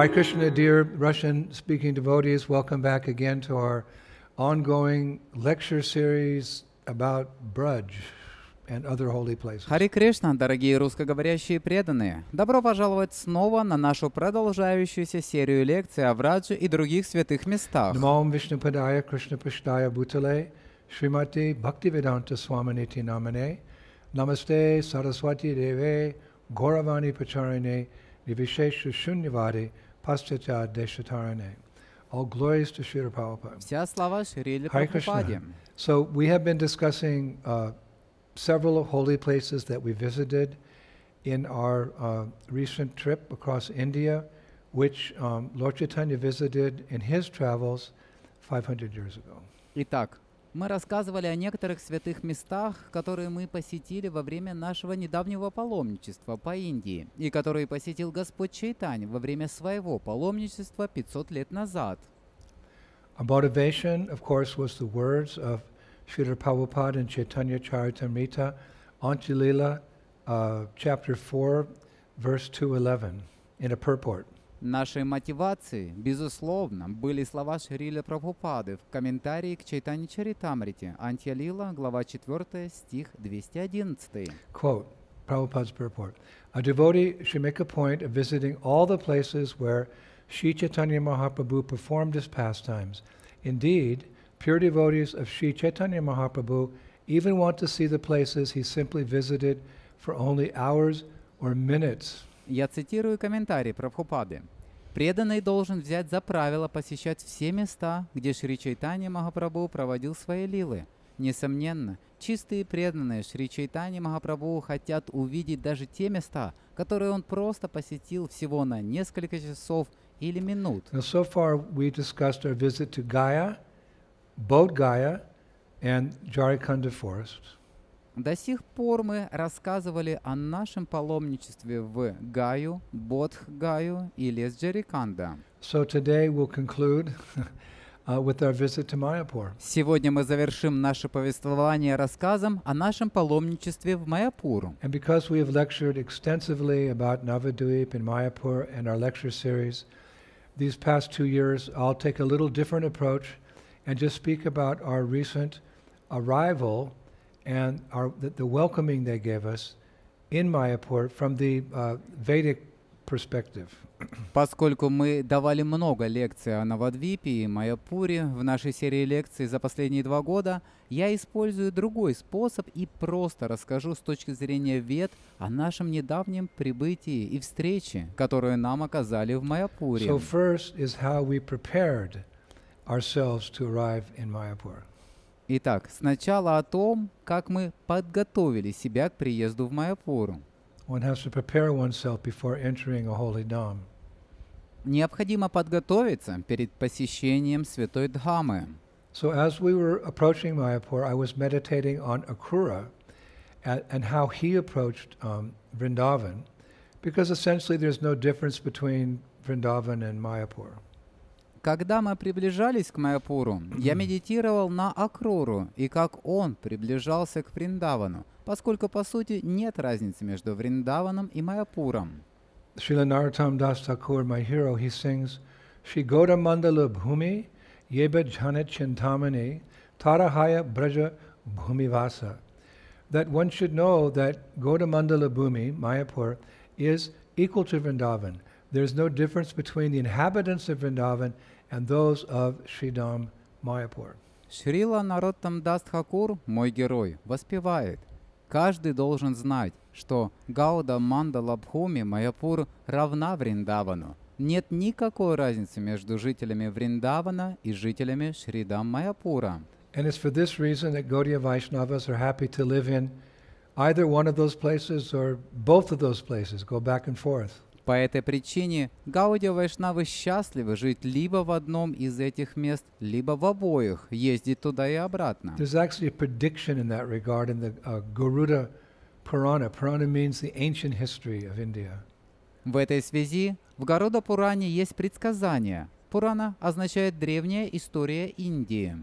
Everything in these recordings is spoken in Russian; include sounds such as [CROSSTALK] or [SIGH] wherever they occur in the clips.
Hare Krishna, dear Russian speaking devotees, welcome back again to our ongoing lecture series about Braj and other holy places. Хари Кришна, дорогие русскоговорящие преданные! Добро пожаловать снова на нашу продолжающуюся серию лекций о Врадже и других святых местах. Namam Vishnupadaya Krishna Pashtaya Bhutale Srimati Bhaktivedanta Swaminiti Namane Namaste Saraswati Deve Gauravani Pacharine Nivishesha Shunyavadi Paschatya Deshatarane. All glories to Srila Prabhupada. Вся слава Шриле Hare Krishna. Прабхупаде. So we have been discussing uh, several holy places that we visited in our uh, recent trip across India, which um, Lord Chaitanya visited in his travels 500 years ago. Итак, мы рассказывали о некоторых святых местах, которые мы посетили во время нашего недавнего паломничества по Индии, и которые посетил Господь Чайтань во время своего паломничества 500 лет назад. Motivation, of course, was the words of Srila Prabhupada in Chaitanya Charitamrita, Anjalila, uh, chapter 4, verse 211, in a purport. Нашей мотивацией, безусловно, были слова Шрили Прабхупады в комментарии к Чайтани Чаритамрите, Антьялила, глава 4, стих 211. Quote Prabhupada's purport A devotee should make a point of visiting all the places where Sri Chaitanya Mahaprabhu performed his pastimes. Indeed, pure devotees of Sri Chaitanya Mahaprabhu even want to see the places he simply visited for only hours or minutes. Я цитирую комментарий Прабхупады. Преданный должен взять за правило посещать все места, где Шри Чайтанья Махапрабху проводил свои лилы. Несомненно, чистые преданные Шри Чайтанья Махапрабху хотят увидеть даже те места, которые он просто посетил всего на несколько часов или минут. Now, so. До сих пор мы рассказывали о нашем паломничестве в Гаю, Бодх-Гаю и лес Джериканда. So today we'll conclude uh, with our visit to Mayapur. Сегодня мы завершим наше повествование рассказом о нашем паломничестве в Майапуру. And because we have lectured extensively about Navadvip and Mayapur in our lecture series, these past two years, I'll take a little different approach and just speak about our recent arrival and our, the, the welcoming they gave us in Mayapur from the uh, Vedic perspective. [CLEARS THROAT] Поскольку мы давали много лекций о Навадвипе и Майапуре в нашей серии лекций за последние два года, я использую другой способ и просто расскажу с точки зрения вет о нашем недавнем прибытии и встрече, которую нам оказали в Майапуре. So, first is how we prepared ourselves to arrive in Mayapur. Итак, сначала о том, как мы подготовили себя к приезду в Майапуру. One has to prepare oneself before entering a holy dham. Необходимо подготовиться перед посещением Святой Дхамы. So, as we were approaching Mayapur, I was meditating on Akrura and, and how he approached um, Vrindavan, because essentially there's no difference between Vrindavan and Mayapur. Когда мы приближались к Майапуру, я медитировал на Акруру и как он приближался к Вриндавану, поскольку по сути нет разницы между Вриндаваном и Майапуром. Srila Narottam Das Thakur, my hero, he sings, Shri Goda Mandala Bhumi, Yeba Jhanat Chintamani, Tara haya braja bhume vasa. That one should know that Gauda Mandala Bhumi, Mayapur, is equal to Vrindavan. There's no difference between the inhabitants of Vrindavan and those of Sridham Mayapur. Шрила Нароттам Дас Тхакур, мой герой, воспевает. Каждый должен знать, что Гауда Мандала Бхуми Майапур равна Вриндавану. Нет никакой разницы между жителями Вриндавана и жителями Шридам Майапура. And it's for this reason that Gaudiya Vaishnavas are happy to live in either one of those places or both of those places, go back and forth. По этой причине Гаудия Вайшнавы счастливы жить либо в одном из этих мест, либо в обоих, ездить туда и обратно. There's actually a prediction in that regard in the uh, Garuda Purana. Purana means the ancient history of India. В этой связи в Гарода Пуране есть предсказание. Пурана означает древняя история Индии.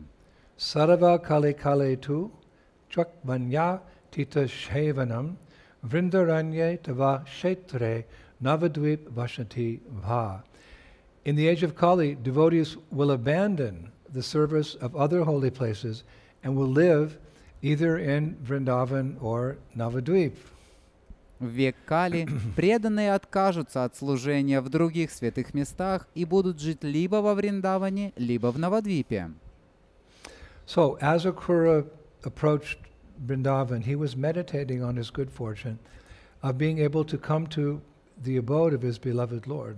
Sarva Kale Kale tu Chakvanya Tita Shevanam Vrindaranye Tava Shetre Navadvip Vashati Va. In the age of Kali, devotees will abandon the service of other holy places and will live either in Vrindavan or Navadvip. В век Кали [CLEARS THROAT] преданные откажутся от служения в других святых местах и будут жить либо во Вриндаване, либо в Навадвипе. So, as Akrura approached Vrindavan, he was meditating on his good fortune of being able to come to the abode of his beloved Lord.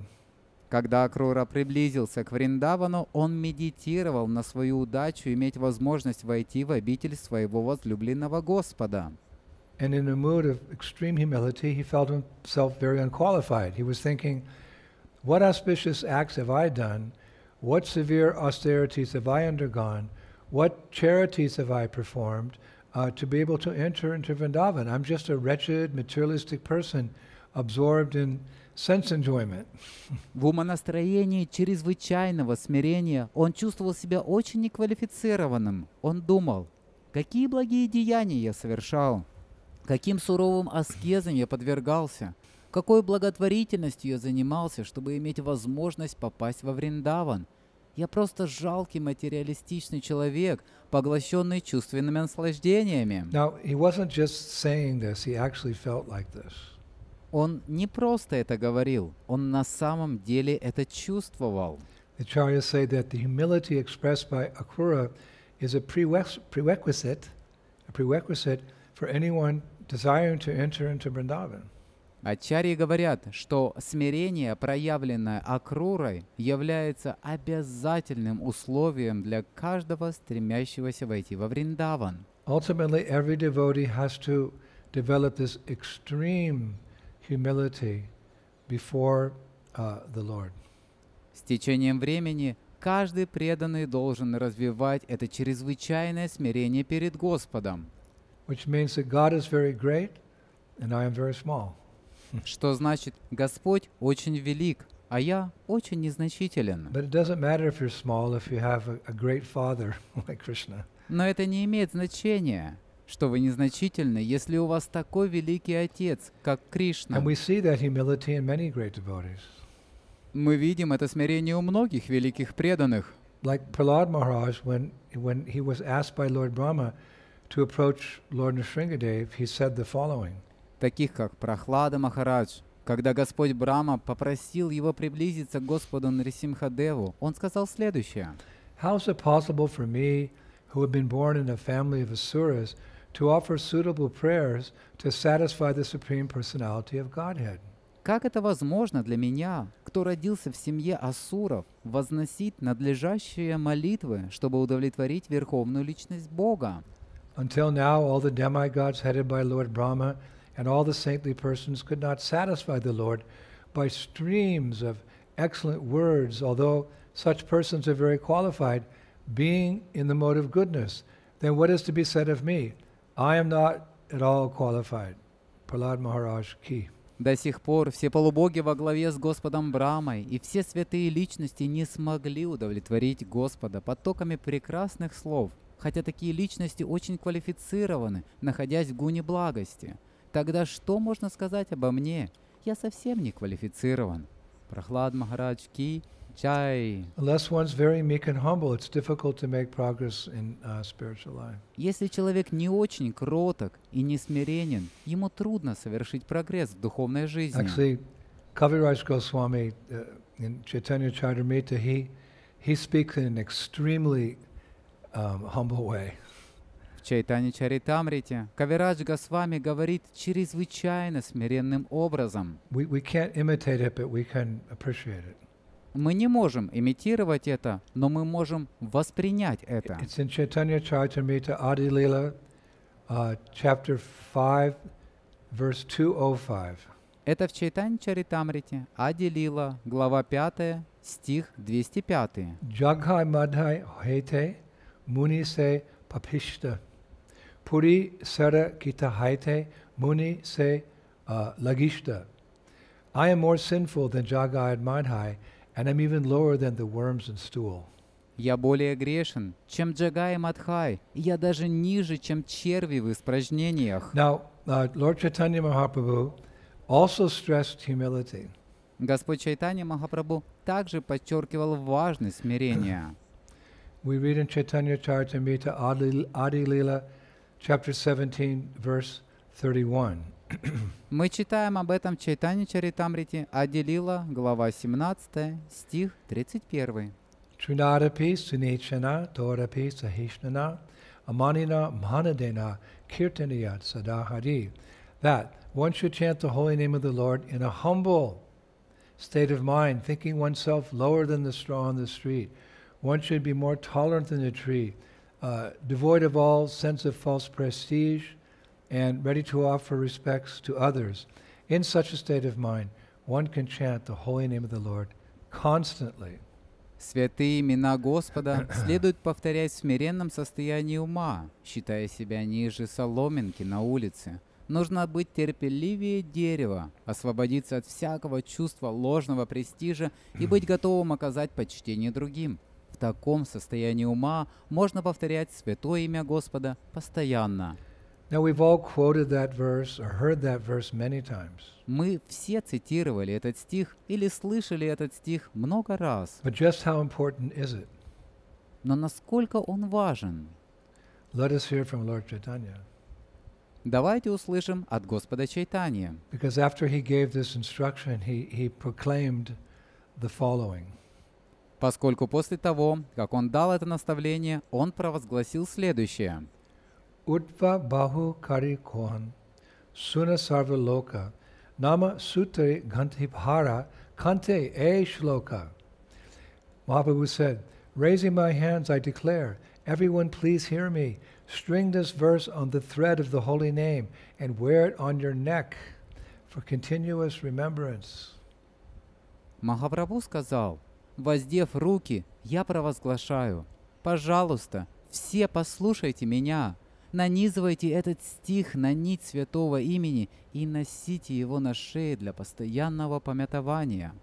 Когда Акрура приблизился к Вриндавану, он медитировал на свою удачу иметь возможность войти в обитель своего возлюбленного Господа. And in a mood of extreme humility, he felt himself very unqualified. He was thinking, What auspicious acts have I done? What severe austerities have I undergone? What charities have I performed uh, to be able to enter into Vrindavan? I'm just a wretched, materialistic person Absorbed in sense enjoyment. В умонастроении чрезвычайного смирения он чувствовал себя очень неквалифицированным. Он думал, какие благие деяния я совершал, каким суровым аскезам я подвергался, какой благотворительностью я занимался, чтобы иметь возможность попасть во Вриндаван. Я просто жалкий материалистичный человек, поглощенный чувственными наслаждениями. Now, he wasn't just saying this, he actually felt like this. Он не просто это говорил, он на самом деле это чувствовал. Acharyas say that the humility expressed by Akrura is a prerequis- prerequisite, a prerequisite for anyone desiring to enter into Vrindavan. Ачарьи говорят, что смирение, проявленное Акрурой, является обязательным условием для каждого стремящегося войти во Вриндаван. Ultimately, every devotee has to develop this extreme humility before uh, the Lord. С течением времени каждый преданный должен развивать это чрезвычайное смирение перед Господом, which means that God is very great and I am very small. [LAUGHS] что значит «Господь очень велик, а я очень незначителен». But it doesn't matter if you're small if you have a, a great father [LAUGHS] like Krishna. Но это не имеет значения, что вы незначительны, если у вас такой великий Отец, как Кришна. And we see that humility in many great devotees. Мы видим это смирение у многих великих преданных. Like Prahlad Maharaj, when, when he was asked by Lord Brahma to approach Lord Nrsingadev, he said the following таких как Прохлада Махарадж. Когда Господь Брама попросил его приблизиться к Господу Нарисимхадеву, он сказал следующее. How is it possible for me, who have been born in a family of Asuras, to offer suitable prayers to satisfy the Supreme Personality of Godhead? Как это возможно для меня, кто родился в семье асуров, возносить надлежащие молитвы, чтобы удовлетворить верховную личность Бога? Until now, all the demigods headed by Lord Brahma and all the saintly persons could not satisfy the Lord by streams of excellent words, although such persons are very qualified, being in the mode of goodness. Then what is to be said of me? I am not at all qualified. Prahlad Maharaj Ki. До сих пор все полубоги во главе с Господом Брамой и все святые личности не смогли удовлетворить Господа потоками прекрасных слов, хотя такие личности очень квалифицированы, находясь в гуне благости. Тогда что можно сказать обо мне? Я совсем не квалифицирован. Прохлад Махарадж Ки Чай. Unless one's very meek and humble, it's difficult to make progress in uh, spiritual life. Если человек не очень кроток и не смиренен, ему трудно совершить прогресс в духовной жизни. Actually, Kaviraj Goswami uh, in Chaitanya Charitamrita, he, he speaks in an extremely um, humble way. В Чайтане Чаритамрите Кавирадж Госвами говорит чрезвычайно смиренным образом. We, we can't imitate it, but we can appreciate it. Мы не можем имитировать это, но мы можем воспринять это. It's in Chaitanya Charitamrita Adi Lila, uh, chapter 5, verse 205. Это в Чайтане Чаритамрите, Ади Лила, глава 5, стих 205. Jaghai madhai hete muni se papishta. Puri sara kita haite muni se uh, lagishta. I am more sinful than Jagai Madhai, and am even lower than the worms and stool. Я более грешен, чем Джагай и Мадхай, и я даже ниже, чем черви в испражнениях. Now, uh, Lord Chaitanya Mahaprabhu also stressed humility. Господь Чайтанья Махапрабху также подчеркивал важность смирения. [CLEARS THROAT] We read in Chaitanya Charitamrita Adi Adi Lila, chapter 17, verse 31. Мы читаем об этом в Чайтане Чаритамрите, Аделила, глава 17, стих 31. Trinadapi Sunechana Torapi Sahishnana Amanina Mahanadena Kirtaniyat Sadahari. That one should chant the holy name of the Lord in a humble state of mind, thinking oneself lower than the straw on the street. One should be more tolerant than the tree, uh, devoid of all sense of false prestige, and ready to offer respects to others. In such a state of mind, one can chant the holy name of the Lord constantly. Святые имена Господа следует повторять в смиренном состоянии ума, считая себя ниже соломинки на улице. Нужно быть терпеливее дерева, освободиться от всякого чувства ложного престижа и быть [CLEARS THROAT] готовым оказать почтение другим. В таком состоянии ума можно повторять святое имя Господа постоянно. Now, we've all quoted that verse or heard that verse many times. Мы все цитировали этот стих или слышали этот стих много раз. But just how important is it? Но насколько он важен? Let us hear from Lord Chaitanya. Давайте услышим от Господа Чайтанья. Because after he gave this instruction, he, he proclaimed the following Поскольку после того, как он дал это наставление, он провозгласил следующее. Utva Bahu Kari Kohan Suna Sarva Loka Nama Sutri Gantiphara Kante E Shloka. Mahaprabhu said, Raising my hands, I declare, everyone please hear me. String this verse on the thread of the holy name and wear it on your neck for continuous remembrance. Махапрабху сказал, воздев руки, я провозглашаю, пожалуйста, все послушайте меня, нанизывайте этот стих на нить святого имени и носите его на шее для постоянного помятования.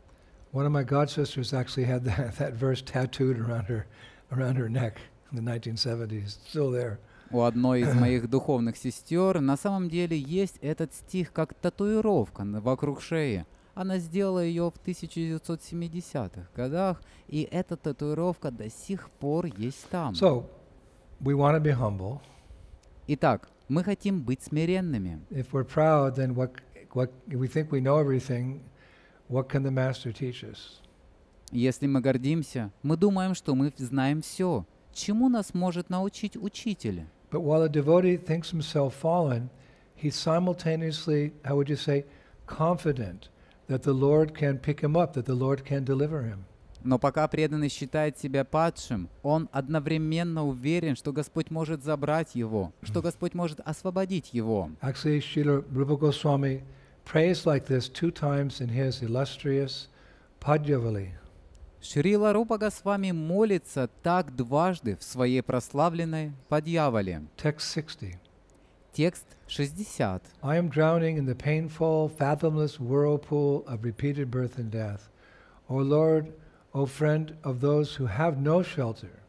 One of my god sisters actually had that, [LAUGHS] that verse tattooed around her, around her neck in the 1970s. Still there. У одной из [CLEARS THROAT] моих духовных сестер на самом деле есть этот стих как татуировка вокруг шеи. Она сделала ее в 1970-х годах, и эта татуировка до сих пор есть там. So, we want to be humble. Итак, мы хотим быть смиренными. If we're proud, then what, what if we think we know everything, what can the master teach us? Если мы гордимся, мы думаем, что мы знаем все. Чему нас может научить учитель? But while a devotee thinks himself fallen, he's simultaneously, how would you say, confident that the Lord can pick him up, that the Lord can deliver him. Но пока преданный считает себя падшим, он одновременно уверен, что Господь может забрать его, что Господь может освободить его. Actually, Srila Rupa Goswami prays like this two times in his illustrious Padyavali. Шрила Рупа Госвами молится так дважды в своей прославленной подьяволе. Text 60. Текст 60. I am drowning in the painful, fathomless whirlpool of repeated birth and death. O Lord, O friend of those who have no shelter,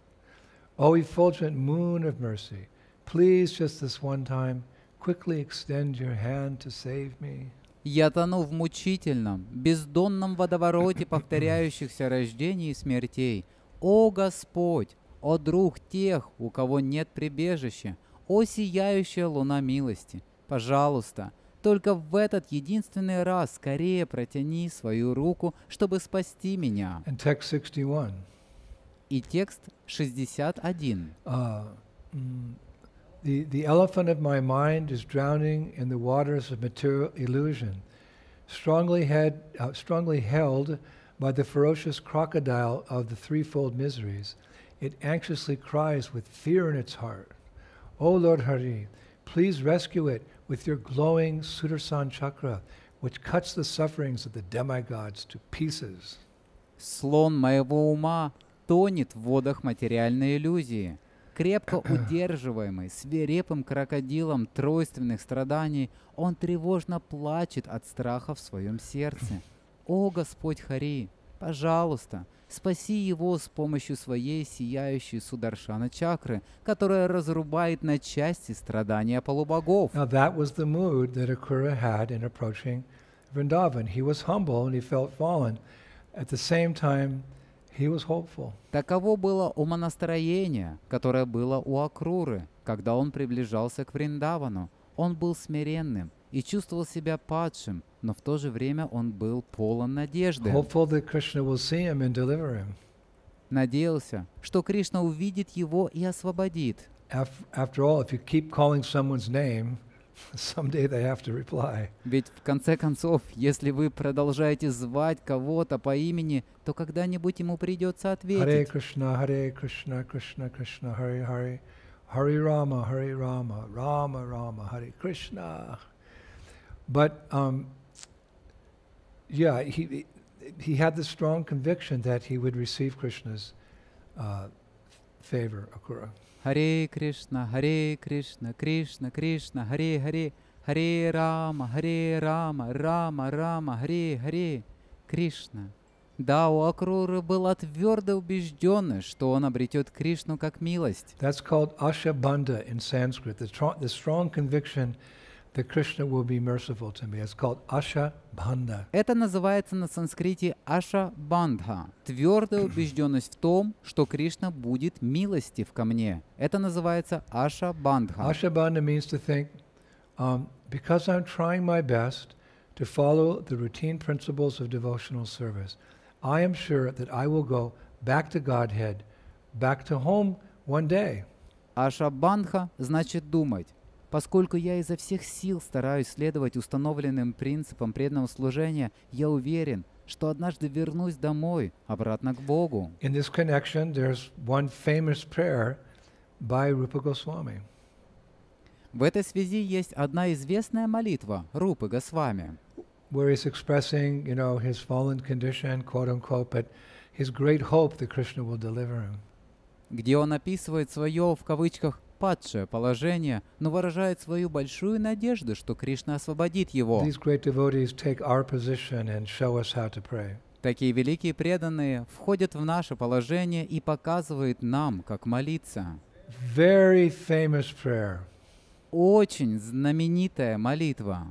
O effulgent moon of mercy, please just this one time quickly extend your hand to save me. Я тону в мучительном, бездонном водовороте [COUGHS] повторяющихся рождений и смертей. О Господь, о друг тех, у кого нет прибежища, о сияющая луна милости, пожалуйста, только в этот единственный раз скорее протяни свою руку, чтобы спасти меня. And text 61. И текст 61. Uh, mm, the, the elephant of my mind is drowning in the waters of material illusion, strongly, head, uh, strongly held by the ferocious crocodile of the threefold miseries. It anxiously cries with fear in its heart, O Lord Hari, please rescue it with your glowing Sudarsan chakra, which cuts the sufferings of the demigods to pieces. Слон моего ума тонет в водах материальной иллюзии. Крепко [CLEARS THROAT] удерживаемый свирепым крокодилом тройственных страданий, он тревожно плачет от страха в своем сердце. О, Господь Хари, пожалуйста, спаси его с помощью своей сияющей сударшана чакры, которая разрубает на части страдания полубогов. Now, that was the mood that Akura had in approaching Vrindavan. He was humble and he felt fallen. At the same time, he was hopeful. Таково было умонастроение, которое было у Акруры, когда он приближался к Вриндавану. Он был смиренным и чувствовал себя падшим, но в то же время он был полон надежды. Надеялся, что Кришна увидит его и освободит. Af- After all, if you keep calling someone's name, someday they have to reply. Ведь в конце концов, если вы продолжаете звать кого-то по имени, то когда-нибудь ему придется Hare ответить. Krishna, Hare Krishna, Krishna Krishna, Hare Hare, Hare Rama, Hare Rama, Rama Rama, Hare Krishna. But um, yeah, he he had the strong conviction that he would receive Krishna's uh, favor, Akura. Харе Кришна, Харе Кришна, Кришна Кришна, Харе Харе, Харе Рама, Харе Рама, Рама Рама, Харе Харе, Кришна. Да, у Акруры была твердо убежденность, что он обретет Кришну как милость. That's called Ashabandha in Sanskrit. The, the strong conviction that Krishna will be merciful to me. It's called Ashabandha. Это называется на санскрите Аша Бандха. Твердая убежденность в том, что Кришна будет милостив ко мне. Это называется Аша Бандха. Ashabandha means to think, um, because I'm trying my best to follow the routine principles of devotional service, I am sure that I will go back to Godhead, back to home one day. Аша Бандха значит думать. Поскольку я изо всех сил стараюсь следовать установленным принципам преданного служения, я уверен, что однажды вернусь домой, обратно к Богу. In this connection, there's one famous prayer by Rupa Goswami. В этой связи есть одна известная молитва Рупы Госвами, where he's expressing, you know, his fallen condition, quote unquote, but his great hope that Krishna will deliver him. где он описывает свое, в кавычках, падшее положение, но выражает свою большую надежду, что Кришна освободит его. Такие великие преданные входят в наше положение и показывают нам, как молиться. Very famous prayer. Очень знаменитая молитва.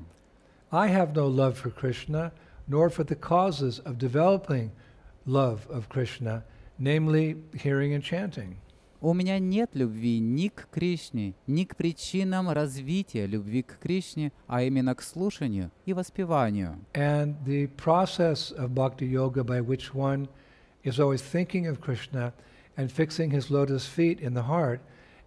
I have no love for Krishna, nor for the causes of developing love of Krishna, namely hearing and chanting. У меня нет любви ни к Кришне, ни к причинам развития любви к Кришне, а именно к слушанию и воспеванию. And the process of bhakti yoga by which one is always thinking of Krishna and fixing his lotus feet in the heart,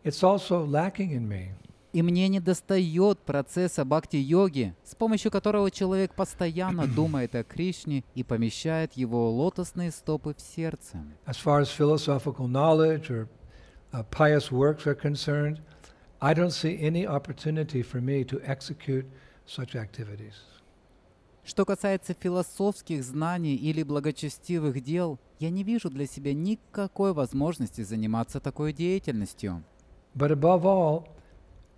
it's also lacking in me. И мне не достает процесса бхакти-йоги, с помощью которого человек постоянно [CLEARS THROAT] думает о Кришне и помещает его лотосные стопы в сердце. As far as philosophical knowledge or uh, pious works are concerned, I don't see any opportunity for me to execute such activities. Что касается философских знаний или благочестивых дел, я не вижу для себя никакой возможности заниматься такой деятельностью. But above all,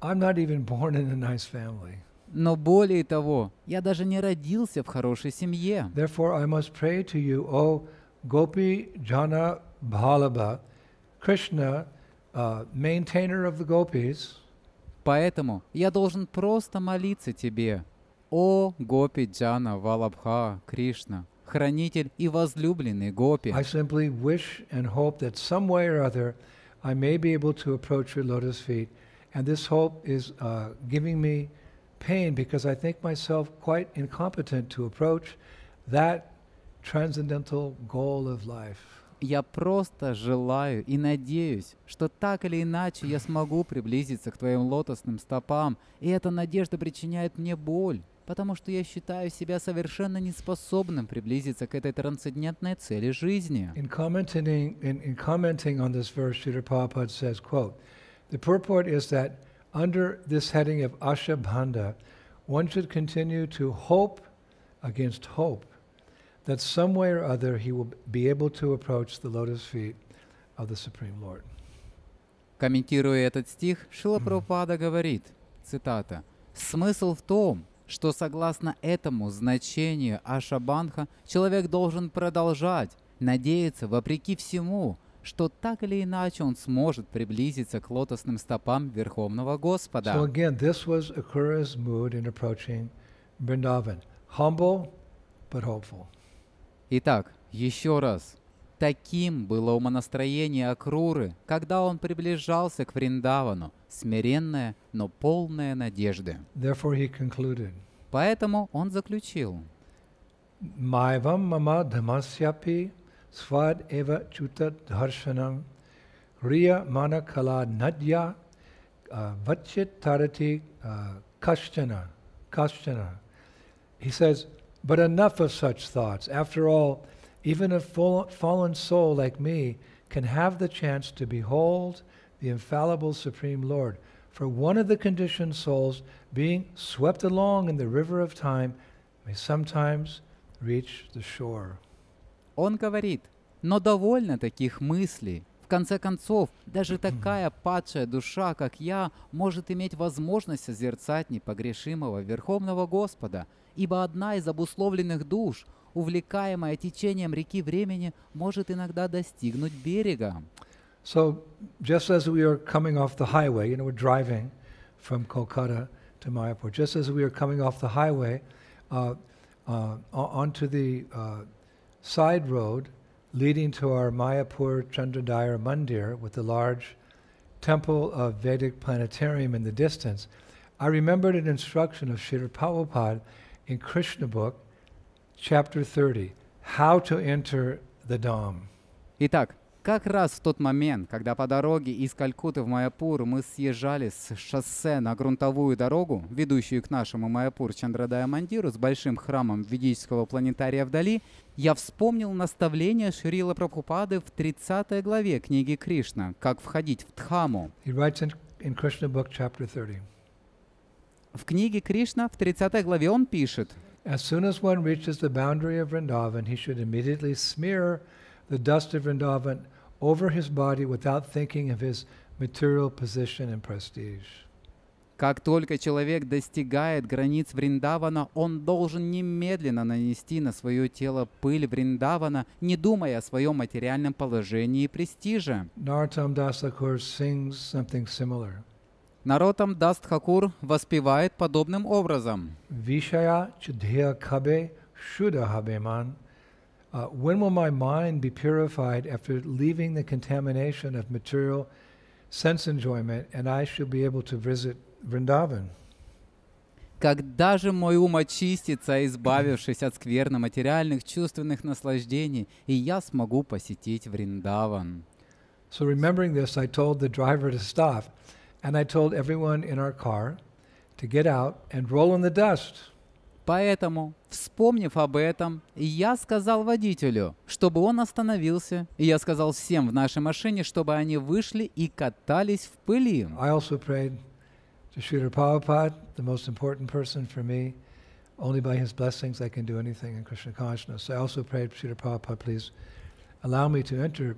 I'm not even born in a nice family. Но более того, я даже не родился в хорошей семье. Therefore, I must pray to you, O Gopi Jana Bhalaba, Krishna, uh, maintainer of the gopis, Поэтому я должен просто молиться тебе, о Гопи Джана Валабха Кришна, хранитель и возлюбленный Гопи. I simply wish and hope that some way or other I may be able to approach your lotus feet. And this hope is uh, giving me pain because I think myself quite incompetent to approach that transcendental goal of life. Я просто желаю и надеюсь, что так или иначе я смогу приблизиться к твоим лотосным стопам, и эта надежда причиняет мне боль, потому что я считаю себя совершенно неспособным приблизиться к этой трансцендентной цели жизни. In commenting, in, in commenting on this verse, Srila Prabhupada says, the purport is that under this heading of Ashabhanda, one should continue to hope against hope that some way or other he will be able to approach the lotus feet of the Supreme Lord. Комментируя этот стих, Шила Прабхупада говорит, цитата, «Смысл в том, что согласно этому значению Ашабанха человек должен продолжать, надеяться вопреки всему, что так или иначе он сможет приблизиться к лотосным стопам Верховного Господа. So again, this was Akura's mood in approaching Vrindavan. humble but hopeful. Итак, еще раз. Таким было умонастроение Акруры, когда он приближался к Вриндавану, смиренное, но полное надежды. Therefore, he concluded, Поэтому он заключил. Dhamasyapi svad eva chuta dharshanam riya mana kala nadya uh, vachit tarati uh, kashtana. Kashtana. He says, but enough of such thoughts. After all, even a fall, fallen soul like me can have the chance to behold the infallible Supreme Lord. For one of the conditioned souls, being swept along in the river of time, may sometimes reach the shore. Он говорит, но довольно таких мыслей. В конце концов, даже такая [CLEARS THROAT] падшая душа, как я, может иметь возможность созерцать непогрешимого Верховного Господа, ибо одна из обусловленных душ, увлекаемая течением реки времени, может иногда достигнуть берега. So, just as we are coming off the highway, you know, we're driving from Kolkata to Mayapur, just as we are coming off the highway uh, uh, o- onto the uh, side road leading to our Mayapur Chandradaya Mandir with the large temple of Vedic planetarium in the distance, I remembered an instruction of Srila Prabhupada in Krishna book, chapter 30, how to enter the Dham. Итак, как раз в тот момент, когда по дороге из Калькутты в Майяпур мы съезжали с шоссе на грунтовую дорогу, ведущую к нашему Майяпур Чандрадая Мандиру с большим храмом ведического планетария вдали, я вспомнил наставление Шрила Прабхупады в 30 главе книги Кришна «Как входить в Дхаму». He writes in, in Krishna book, chapter 30. В книге Кришна в 30 главе он пишет As soon as one reaches the boundary of Vrindavan, he should immediately smear the dust of Vrindavan over his body without thinking of his material position and prestige. Как только человек достигает границ Вриндавана, он должен немедленно нанести на свое тело пыль Вриндавана, не думая о своем материальном положении и престиже. Narottam Das Thakur sings something similar. Наротам Даст Хакур воспевает подобным образом. Chudhya kabe shuddha habeman. Uh, when will my mind be purified after leaving the contamination of material sense enjoyment and I shall be able to visit Vrindavan? Когда же мой ум очистится, избавившись от скверно материальных чувственных наслаждений, и я смогу посетить Вриндаван. So, remembering this, I told the driver to stop, and I told everyone in our car to get out and roll in the dust. Поэтому, вспомнив об этом, я сказал водителю, чтобы он остановился, и я сказал всем в нашей машине, чтобы они вышли и катались в пыли. I also prayed to Srila Prabhupada, the most important person for me. Only by his blessings I can do anything in Krishna consciousness. I also prayed, Srila Prabhupada, please allow me to enter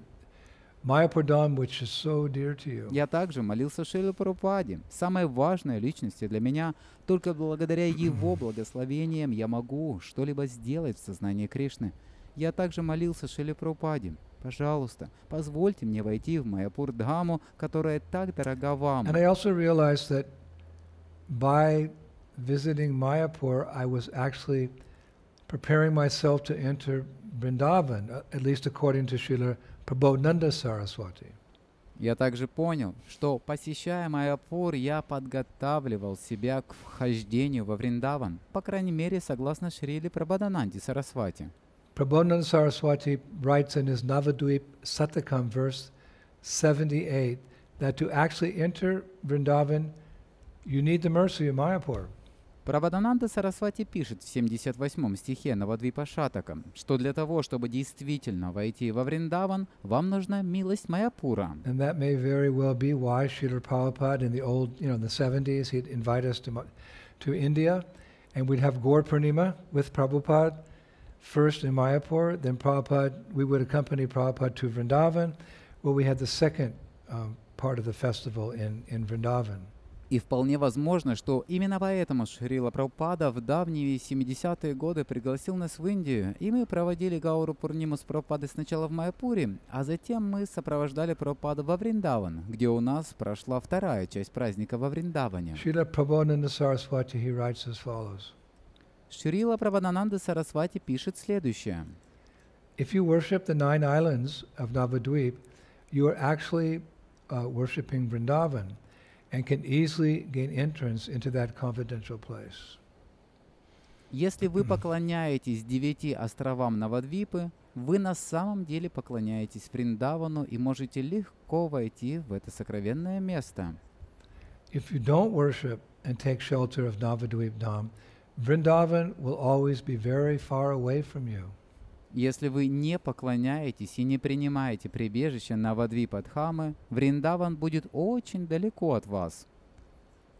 Dham, which is so dear to you. Я также молился Шиле Прабхупаде, самой важной личности для меня. Только благодаря его благословениям я могу что-либо сделать в сознании Кришны. Я также молился Шиле Прабхупаде. Пожалуйста, позвольте мне войти в Майяпур Дхаму, которая так дорога вам. And I also realized that by visiting Mayapur, I was actually preparing myself to enter Vrindavan, at least according to Srila Prabodhananda Saraswati. Я также понял, что, посещая Майяпур, я подготавливал себя к вхождению во Вриндаван, по крайней мере, согласно Шриле Прабхадананди Сарасвати. Prabodhananda Saraswati writes in his Navadvip Satakam, verse 78, that to actually enter Vrindavan, you need the mercy of Mayapur. Прабхадананда Сарасвати пишет в 78 стихе Навадвипа Шатака, что для того, чтобы действительно войти во Вриндаван, вам нужна милость Майяпура. And that may very well be why Srila Prabhupada in the old, you know, in the 70s, he'd invite us to, to India, and we'd have Gaur Purnima with Prabhupada, first in Mayapur, then Prabhupada, we would accompany Prabhupada to Vrindavan, where we had the second um, part of the festival in, in Vrindavan. И вполне возможно, что именно поэтому Шрила Прабхупада в давние 70-е годы пригласил нас в Индию, и мы проводили Гауру Пурниму с Прабхупадой сначала в Майяпуре, а затем мы сопровождали Прабхупаду во Вриндаван, где у нас прошла вторая часть праздника во Вриндаване. Srila Prabodhananda Saraswati, he writes as follows. Шрила Прабханананда Сарасвати пишет следующее. If you worship the nine islands of Navadvip, you are actually uh, worshiping Vrindavan and can easily gain entrance into that confidential place. Если вы [CLEARS THROAT] поклоняетесь девяти островам Навадвипы, вы на самом деле поклоняетесь Вриндавану и можете легко войти в это сокровенное место. If you don't worship and take shelter of Navadvip Dham, Vrindavan will always be very far away from you. Если вы не поклоняетесь и не принимаете прибежище Навадвипадхамы, Вриндаван будет очень далеко от вас.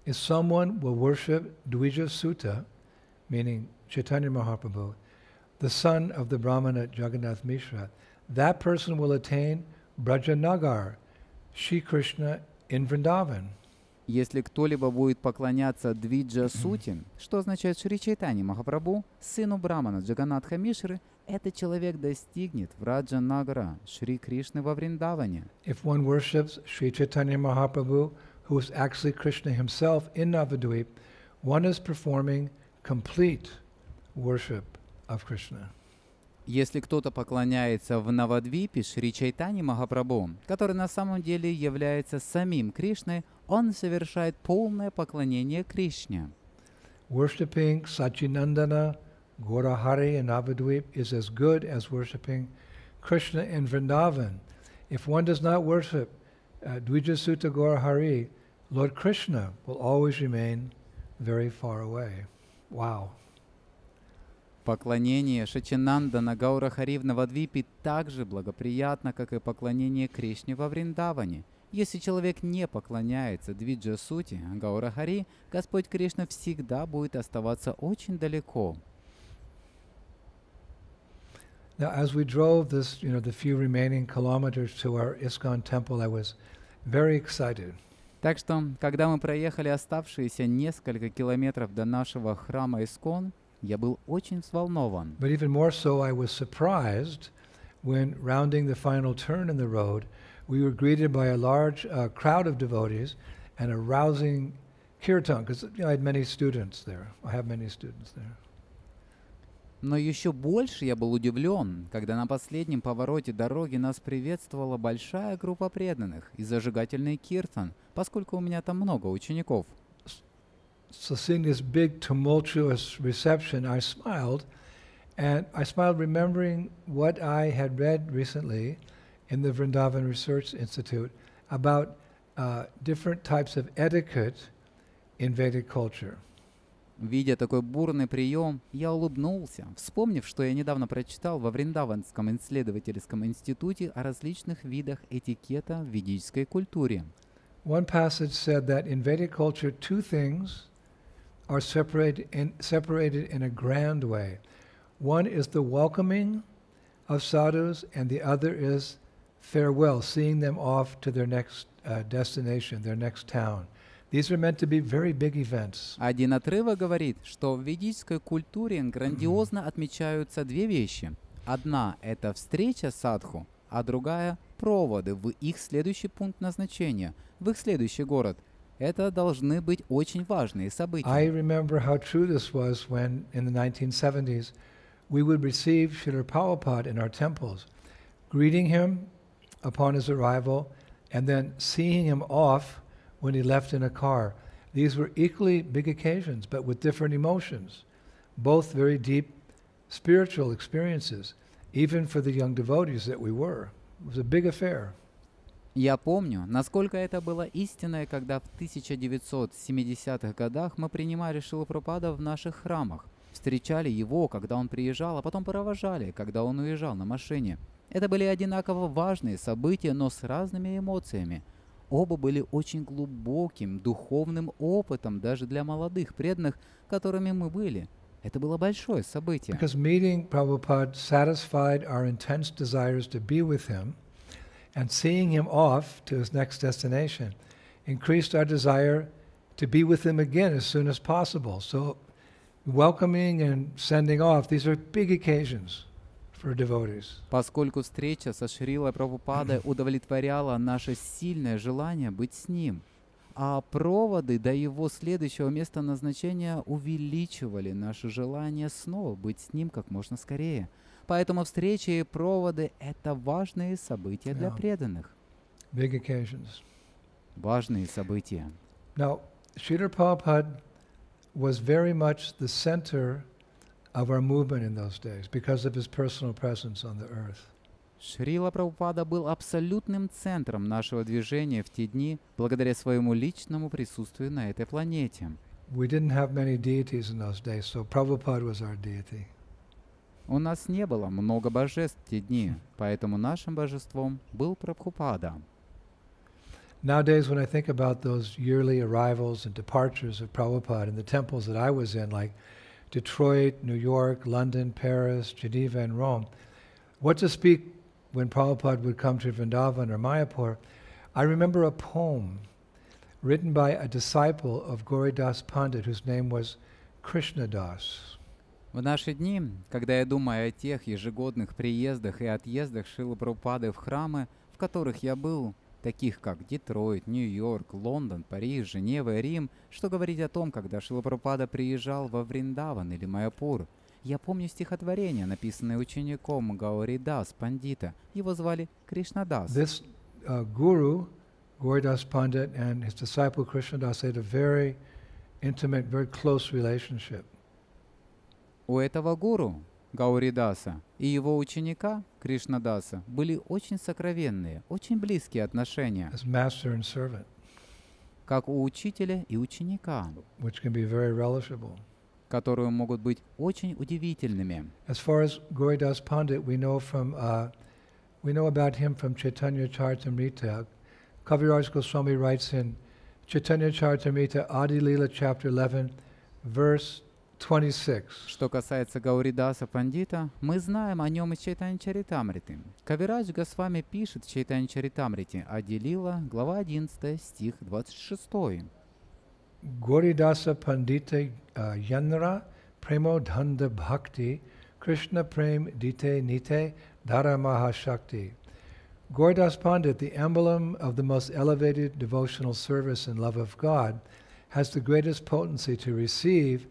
If someone will worship Dvija Sutta, meaning Chaitanya Mahaprabhu, the son of the Brahmana Jagannath Mishra, that person will attain Brajanagar, Shri Krishna in Vrindavan. Если кто-либо будет поклоняться Двиджа Сути, что означает Шри Чайтани Махапрабху, сыну Брамана Джаганатха Мишры, этот человек достигнет Враджа Нагара, Шри Кришны во Вриндаване. If one worships Sri Chaitanya Mahaprabhu, who is actually Krishna himself in Navadvip, one is performing complete worship of Krishna. Если кто-то поклоняется в Навадвипе Шри Чайтани Махапрабху, который на самом деле является самим Кришной, он совершает полное поклонение Кришне. Worshipping Sachinandana, Gaurahari in Navadvip is as good as worshipping Krishna in Vrindavan. If one does not worship uh, Dvijasutta Gaurahari, Lord Krishna will always remain very far away. Wow. Поклонение Шачинанда на Гаурахари в Навадвипе так же благоприятно, как и поклонение Кришне во Вриндаване. Если человек не поклоняется Двиджа Сути, Гаурахари, Господь Кришна всегда будет оставаться очень далеко. Now, as we drove this, you know, the few remaining kilometers to our ISKCON temple, I was very excited. Так что, когда мы проехали оставшиеся несколько километров до нашего храма Искон, я был очень взволнован. But even more so, I was surprised when, rounding the final turn in the road, we were greeted by a large uh, crowd of devotees and a rousing kirtan, because you know, I had many students there. I have many students there. Но еще больше я был удивлен, когда на последнем повороте дороги нас приветствовала большая группа преданных и зажигательный киртан, поскольку у меня там много учеников. So seeing this big tumultuous reception, I smiled, and I smiled remembering what I had read recently in the Vrindavan Research Institute about uh, different types of etiquette in Vedic culture. Видя такой бурный прием, я улыбнулся, вспомнив, что я недавно прочитал во Вриндаванском исследовательском институте о различных видах этикета в ведической культуре. One passage said that in Vedic culture, two things are separated in, separated in a grand way. One is the welcoming of sadhus, and the other is farewell, seeing them off to their next uh, destination, their next town. These are meant to be very big events. Один отрывок говорит, что в ведической культуре грандиозно отмечаются две вещи. Одна – это встреча садху, а другая – проводы в их следующий пункт назначения, в их следующий город. Это должны быть очень важные события. I remember how true this was when, in the 1970s, we would receive Srila Prabhupada in our temples, greeting him upon his arrival, and then seeing him off when he left in a car. These were equally big occasions, but with different emotions, both very deep spiritual experiences, even for the young devotees that we were. It was a big affair. Я помню, насколько это было истинное, когда в 1970-х годах мы принимали Шилапрапада в наших храмах, встречали его, когда он приезжал, а потом провожали, когда он уезжал на машине. Это были одинаково важные события, но с разными эмоциями. Оба были очень глубоким духовным опытом даже для молодых преданных, которыми мы были. Это было большое событие. Because meeting Prabhupada satisfied our intense desires to be with him, and seeing him off to his next destination increased our desire to be with him again as soon as possible. So, welcoming and sending off, these are big occasions. Поскольку встреча со Шрилой Прабхупадой [CLEARS THROAT] удовлетворяла наше сильное желание быть с ним, а проводы до его следующего места назначения увеличивали наше желание снова быть с ним как можно скорее. Поэтому встречи и проводы — это важные события для преданных. Big occasions. Важные события. Now, Sridhar Prabhupada was very much the center of our movement in those days because of his personal presence on the earth. Шрила Прабхупада был абсолютным центром нашего движения в те дни благодаря своему личному присутствию на этой планете. We didn't have many deities in those days, so Prabhupada was our deity. У нас не было много божеств в те дни, поэтому нашим божеством был Прабхупада. Nowadays, when I think about those yearly arrivals and departures of Prabhupada in the temples that I was in, like Detroit, New York, London, Paris, Geneva, and Rome, what to speak when Prabhupada would come to Vrindavan or Mayapur, I remember a poem written by a disciple of Goridas Pandit whose name was Krishna Das. В наши дни, когда я думаю о тех ежегодных приездах и отъездах Шилы Прабхупады в храмы, в которых я был, таких как Детройт, Нью-Йорк, Лондон, Париж, Женева Рим, что говорить о том, когда Шила Прабхупада приезжал во Вриндаван или Майапур. Я помню стихотворение, написанное учеником Гауридас Пандита. Его звали Кришнадас. This uh, guru, Goridas Pandit, and his disciple Krishna Das had a very intimate, very close relationship. У этого гуру, Гауридаса, и его ученика, Кришнадаса, были очень сокровенные, очень близкие отношения, как у учителя и ученика, которые могут быть очень удивительными. As far as Goridas Pandit, we know from uh, we know about him from Chaitanya Charitamrita. Kaviraj Goswami writes in Chaitanya Charitamrita, Adi Lila, chapter 11, verse 26. Что касается Гауридаса Пандита, мы знаем о нем из Чайтани Чаритамриты. Кавирадж Госвами пишет в Чайтани Чаритамрите, а Делила, глава 11, стих 26. Goridasa Pandita uh, Yanra Premo Dhanda Bhakti Krishna Prem Dite Nite Dara Mahashakti. Goridas Pandit, the emblem of the most elevated devotional service and love of God, has the greatest potency to receive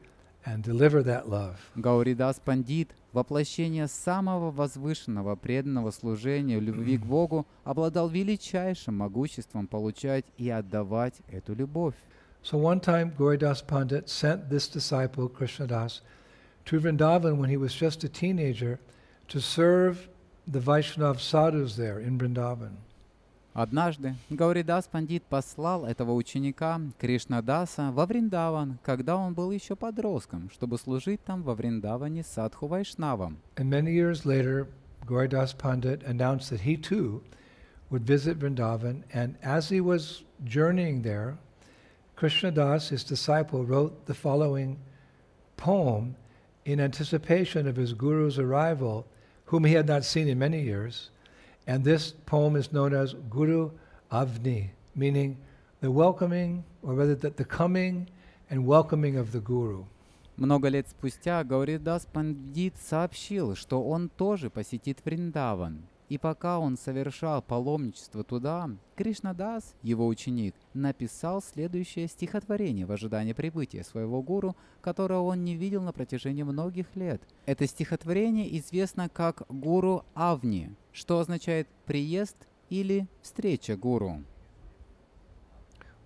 and deliver that love. Гауридас Пандит, воплощение самого возвышенного преданного служения любви к Богу, обладал величайшим могуществом получать и отдавать эту любовь. So one time, Goridas Pandit sent this disciple, Krishnadas, to Vrindavan when he was just a teenager to serve the Vaishnav sadhus there in Vrindavan. Однажды Гауридас Пандит послал этого ученика Кришнадаса во Вриндаван, когда он был еще подростком, чтобы служить там во Вриндаване садху Вайшнавам. And many years later, Goridas Pandit announced that he too would visit Vrindavan, and as he was journeying there, Krishnadas, his disciple, wrote the following poem in anticipation of his guru's arrival, whom he had not seen in many years. And this poem is known as Guru Avni, meaning the welcoming, or rather, the, the coming and welcoming of the Guru. Много лет спустя Гауридас Пандит сообщил, что он тоже посетит Вриндаван. И пока он совершал паломничество туда, Кришнадас, его ученик, написал следующее стихотворение в ожидании прибытия своего гуру, которого он не видел на протяжении многих лет. Это стихотворение известно как «Гуру Авни», что означает «приезд» или «встреча гуру».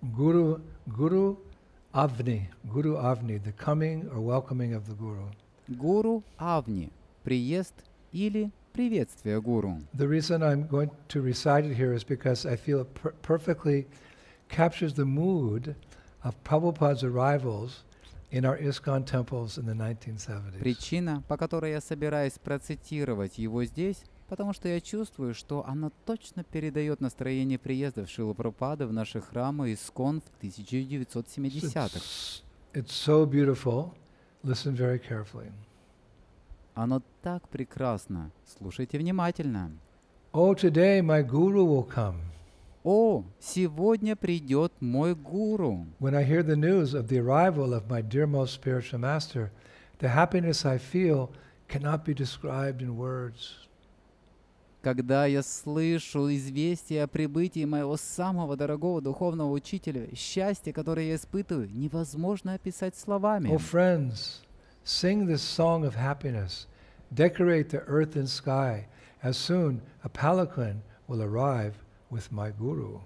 Guru, Guru Avni, Guru Avni, the coming or welcoming of the Guru. Гуру Авни – приезд или приветствие гуру. The reason I'm going to recite it here is because I feel it per- perfectly captures the mood of Prabhupada's arrivals in our ISKCON temples in the 1970s. Причина, по которой я собираюсь процитировать его здесь, потому что я чувствую, что оно точно передает настроение приезда в Шилу Прабхупады в наши храмы Искон в 1970-х. It's, it's so beautiful. Listen very carefully. Оно так прекрасно. Слушайте внимательно. Oh, today my Guru will come. О, сегодня придет мой гуру. When I hear the news of the arrival of my dear most spiritual master, the happiness I feel cannot be described in words. Когда я слышу известие о прибытии моего самого дорогого духовного учителя, счастье, которое я испытываю, невозможно описать словами. Oh, friends, sing this song of happiness. Decorate the earth and sky. As soon a palanquin will arrive with my guru.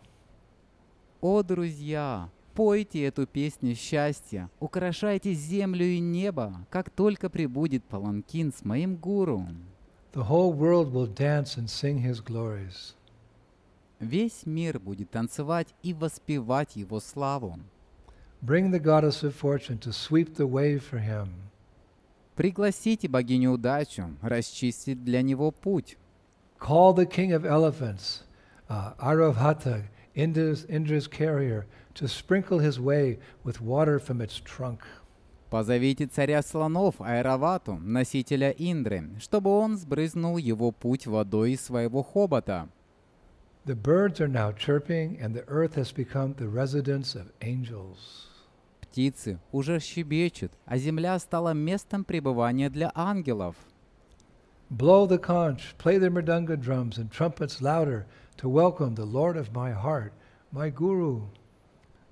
О, друзья, пойте эту песню счастья, украшайте землю и небо, как только прибудет паланкин с моим гуру. The whole world will dance and sing his glories. Весь мир будет танцевать и воспевать его славу. Bring the goddess of fortune to sweep the way for him. Пригласите богиню удачу, расчистить для него путь. Call the king of elephants, uh, Aravhata, Indra's, Indra's carrier, to sprinkle his way with water from its trunk. Позовите царя слонов Айравату, носителя Индры, чтобы он сбрызнул его путь водой из своего хобота. The birds are now chirping, and the earth has become the residence of angels. Птицы уже щебечут, а земля стала местом пребывания для ангелов. Blow the conch, play the mridanga drums and trumpets louder to welcome the Lord of my heart, my Guru.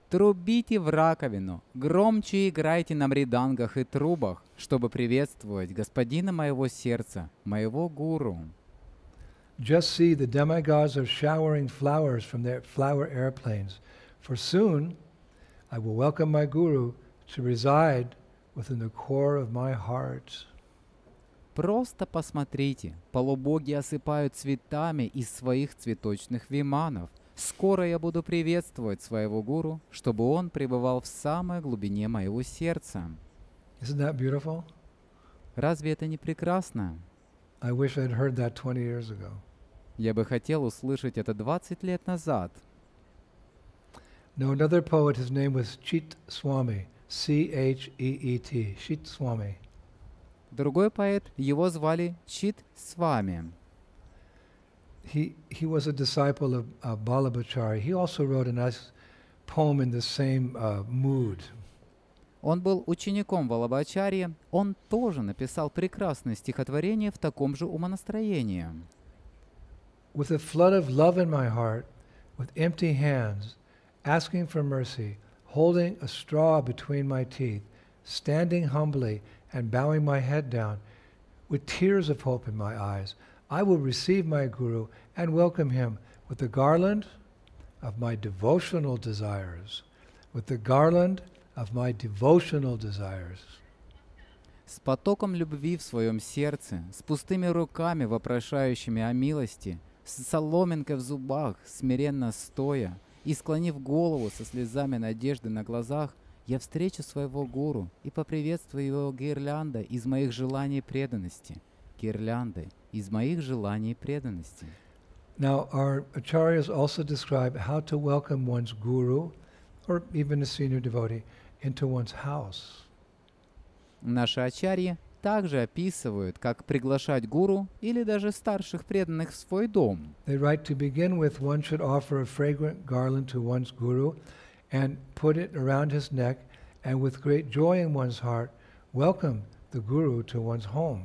Трубите в раковину, громче играйте на мридангах и трубах, чтобы приветствовать господина моего сердца, моего гуру. Just see the demigods are showering flowers from their flower airplanes, for soon I will welcome my Guru to reside within the core of my heart. Просто посмотрите, полубоги осыпают цветами из своих цветочных виманов. Скоро я буду приветствовать своего гуру, чтобы он пребывал в самой глубине моего сердца. Isn't that beautiful? Разве это не прекрасно? I wish I'd heard that 20 years ago. Я бы хотел услышать это 20 лет назад. Now, another poet, his name was Chit Swami, C H E E T, Chit Swami. Другой поэт, его звали Чит Свами. He, he was a disciple of uh, Balabhachari. He also wrote a nice poem in the same uh, mood. Он был учеником Валабачарьи, он тоже написал прекрасное стихотворение в таком же умонастроении. With a flood of love in my heart, with empty hands, asking for mercy, holding a straw between my teeth, standing humbly and bowing my head down, with tears of hope in my eyes, I will receive my Guru and welcome him with the garland of my devotional desires, with the garland of my devotional desires. С потоком любви в своем сердце, с пустыми руками, вопрошающими о милости, с соломинкой в зубах, смиренно стоя, и склонив голову со слезами надежды на глазах, я встречу своего гуру и поприветствую его гирлянда из моих желаний преданности. Гирляндой из моих желаний преданности. Now, our acharyas also describe how to welcome one's guru, or even a senior devotee, into one's house. Наши ачарьи также описывают, как приглашать гуру или даже старших преданных в свой дом. They write to begin with, one should offer a fragrant garland to one's guru and put it around his neck, and with great joy in one's heart, welcome the guru to one's home.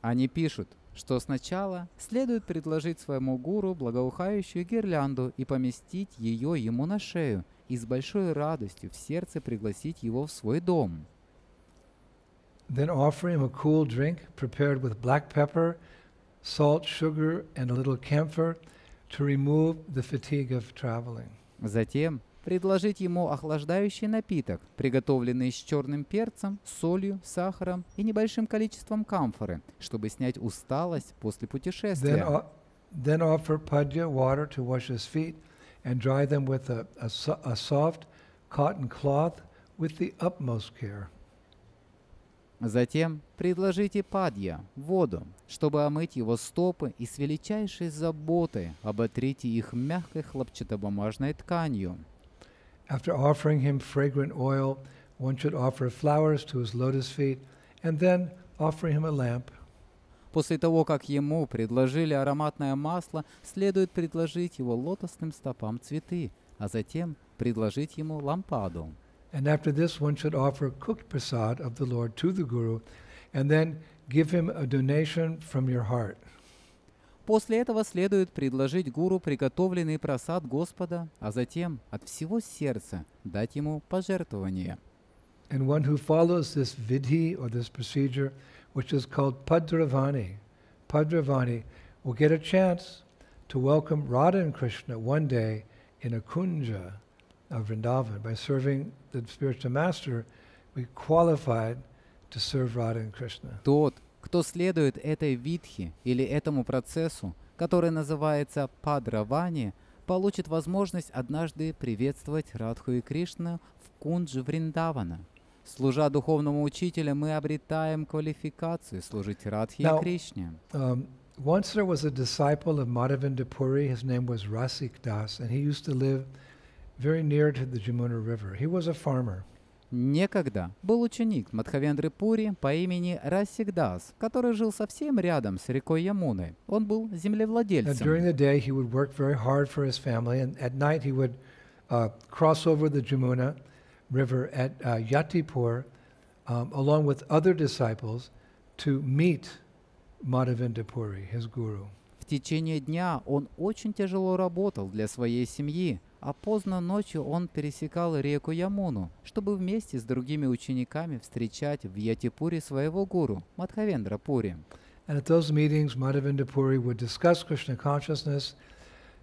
Они пишут, что сначала следует предложить своему гуру благоухающую гирлянду и поместить ее ему на шею, и с большой радостью в сердце пригласить его в свой дом. Then offer him a cool drink prepared with black pepper, salt, sugar, and a little camphor to remove the fatigue of traveling. Затем предложить ему охлаждающий напиток, приготовленный с черным перцем, солью, сахаром и небольшим количеством камфоры, чтобы снять усталость после Then, путешествия. o- then offer padya water to wash his feet and dry them with a, a, so- a soft cotton cloth with the utmost care. Затем предложите падья, воду, чтобы омыть его стопы и с величайшей заботой оботрите их мягкой хлопчатобумажной тканью. After offering him fragrant oil, one should offer flowers to his lotus feet and then offer him a lamp. После того, как ему предложили ароматное масло, следует предложить его лотосным стопам цветы, а затем предложить ему лампаду. And after this, one should offer cooked prasad of the Lord to the Guru and then give him a donation from your heart. После этого следует предложить гуру приготовленный просад Господа, а затем от всего сердца дать ему пожертвование. And one who follows this vidhi or this procedure, which is called Padravani, Padravani will get a chance to welcome Radha and Krishna one day in a kunja of Vrindavan. By serving the spiritual master, we qualified to serve Radha and Krishna. Тот, кто следует этой витхе или этому процессу, который называется падравани, получит возможность однажды приветствовать Радху и Кришну в кунджи Вриндавана. Служа духовному учителю, мы обретаем квалификацию служить Радхе Now- и Кришне. Um, once there was a disciple of Madhavendra Puri. His name was Rasik Das, and he used to live very near to the Jamuna River. He was a farmer. Некогда был ученик Мадхавендры Пури по имени Расигдас, который жил совсем рядом с рекой Ямуной. Он был Now, during землевладельцем. the day, he would work very hard for his family, and at night, he would uh, cross over the Jamuna River at uh, Yatipur um, along with other disciples to meet Madhavendra Puri, his guru. В течение дня он очень тяжело работал для своей семьи, а поздно ночью он пересекал реку Ямуну, чтобы вместе с другими учениками встречать в Ятипуре своего гуру Мадхавендра Пури. And at those meetings, Madhavendra Puri would discuss Krishna consciousness,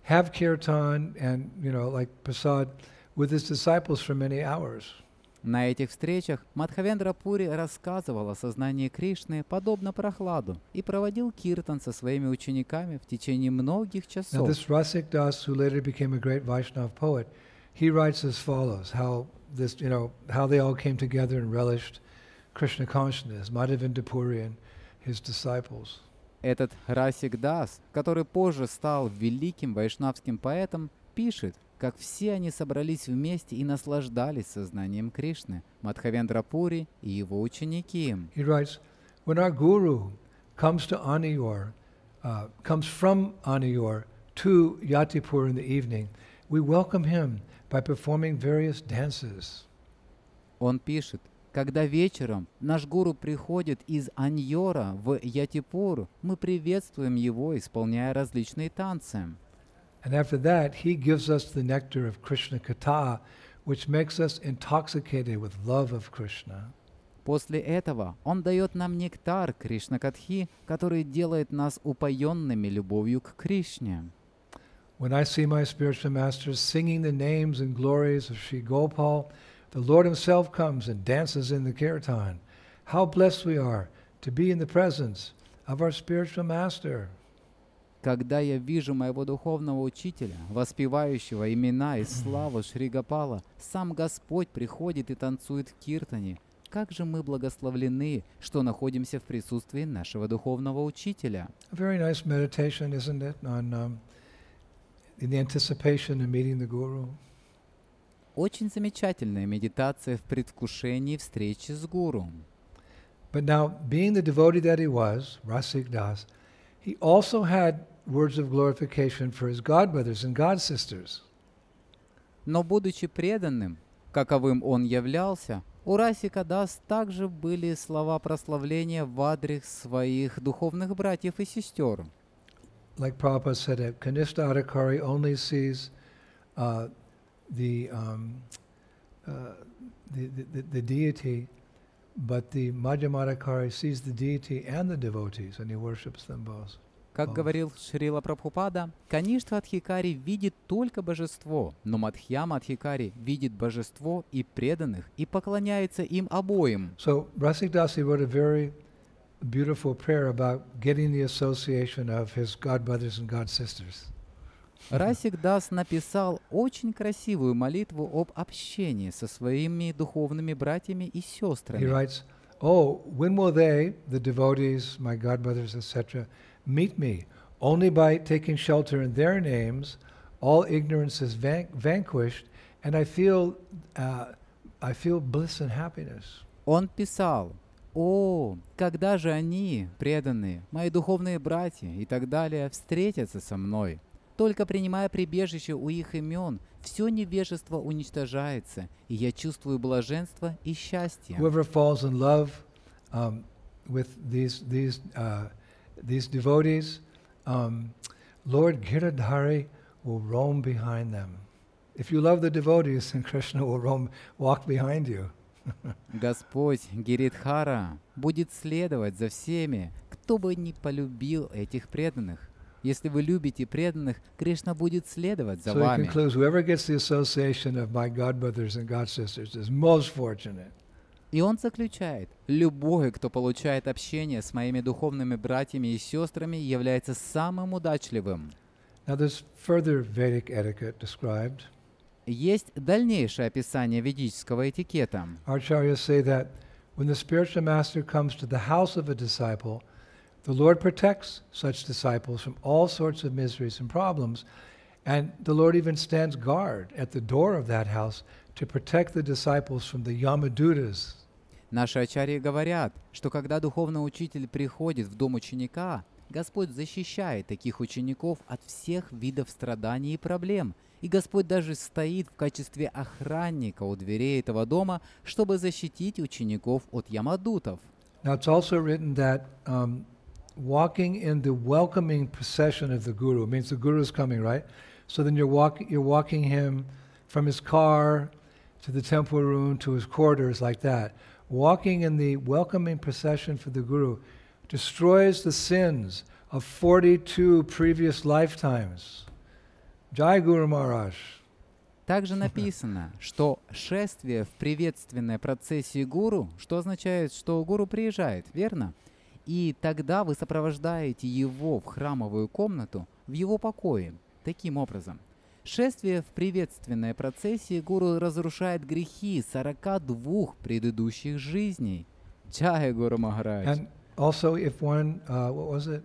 have kirtan, and, you know, like Prasad, with his disciples for many hours. На этих встречах Мадхавендра Пури рассказывал о сознании Кришны подобно прохладу и проводил киртан со своими учениками в течение многих Now, часов. this Rasik Das, who later became a great Vaishnav poet, he writes as follows: how this, you know, how they all came together and relished Krishna consciousness, Madhavendra Puri and his disciples. Этот Расик Дас, который позже стал великим вайшнавским поэтом, пишет, как все они собрались вместе и наслаждались сознанием Кришны, Мадхавендра Пури и его ученики. He writes, when our guru comes to Aniyor, uh, comes from Aniyor to Yatipur in the evening, we welcome him by performing various dances. Он пишет, когда вечером наш гуру приходит из Аньора в Ятипур, мы приветствуем его, исполняя различные танцы. And after that, he gives us the nectar of Krishna Katha, which makes us intoxicated with love of Krishna. После этого он дает нам нектар Кришна Катхи, который делает нас упоенными любовью к Кришне. When I see my spiritual masters singing the names and glories of Sri Gopal, the Lord Himself comes and dances in the kirtan. How blessed we are to be in the presence of our spiritual master. Когда я вижу моего духовного учителя, воспевающего имена и славу Шри Гопала, сам Господь приходит и танцует в киртане. Как же мы благословлены, что находимся в присутствии нашего духовного учителя. Very nice meditation, isn't it? On um, in the anticipation of meeting the Guru. Очень замечательная медитация в предвкушении встречи с гуру. But now, being the devotee that he was, Rasik Das, he also had words of glorification for his godbrothers and godsisters. Но будучи преданным, каковым он являлся, у Расика Дас также были слова прославления в адрес своих духовных братьев и сестер. Like Prabhupada said, that Kanishta Adhikari only sees uh, the, um, uh, the, the, the, the deity, but the Madhyamadhikari sees the deity and the devotees, and he worships them both. Как говорил Шрила Прабхупада, Каништха Адхикари видит только божество, но Мадхьяма Адхикари видит божество и преданных и поклоняется им обоим. So Rasik Das, he wrote a very beautiful prayer about getting the association of his godbrothers and godsisters. Расик Дас написал очень красивую молитву об общении со своими духовными братьями и He сестрами. writes, Oh, when will they, the devotees, my godbrothers, etc., meet me? Only by taking shelter in their names, all ignorance is van- vanquished, and I feel, uh, I feel bliss and happiness. Он писал, «О, когда же они, преданные, мои духовные братья и так далее, встретятся со мной? Только принимая прибежище у их имен, все невежество уничтожается, и я чувствую блаженство и счастье». Whoever falls in love um, with these, these, uh, these devotees, um, Lord Giridhari will roam behind them. If you love the devotees, [LAUGHS] then Krishna will roam, walk behind you. [LAUGHS] Господь Гиридхара будет следовать за всеми, кто бы не полюбил этих преданных. Если вы любите преданных, Кришна будет следовать за so he вами. concludes, whoever gets the association of my godbrothers and godsisters is most fortunate. И он заключает, любой, кто получает общение с моими духовными братьями и сестрами, является самым удачливым. Now there's further Vedic etiquette described. Есть дальнейшее описание ведического этикета. Acharyas say that when the spiritual master comes to the house of a disciple, the Lord protects such disciples from all sorts of miseries and problems, and the Lord even stands guard at the door of that house to protect the disciples from the Yamadutas. Наши ачарьи говорят, что когда духовный учитель приходит в дом ученика, Господь защищает таких учеников от всех видов страданий и проблем. И Господь даже стоит в качестве охранника у дверей этого дома, чтобы защитить учеников от ямадутов. Now it's also written that um, walking in the welcoming procession of the guru means the guru is coming, right? So then you're walking, you're walking him from his car to the temple room to his quarters, like that. Walking in the welcoming procession for the guru destroys the sins of 42 previous lifetimes. Jai Guru Maharaj. Также написано, что шествие в приветственной процессии гуру, что означает, что гуру приезжает, верно? И тогда вы сопровождаете его в храмовую комнату, в его покое. Таким образом, шествие в приветственной процессии гуру разрушает грехи 42 предыдущих жизней. Джай Гуру Махарадж. Also, if one, uh, what was it,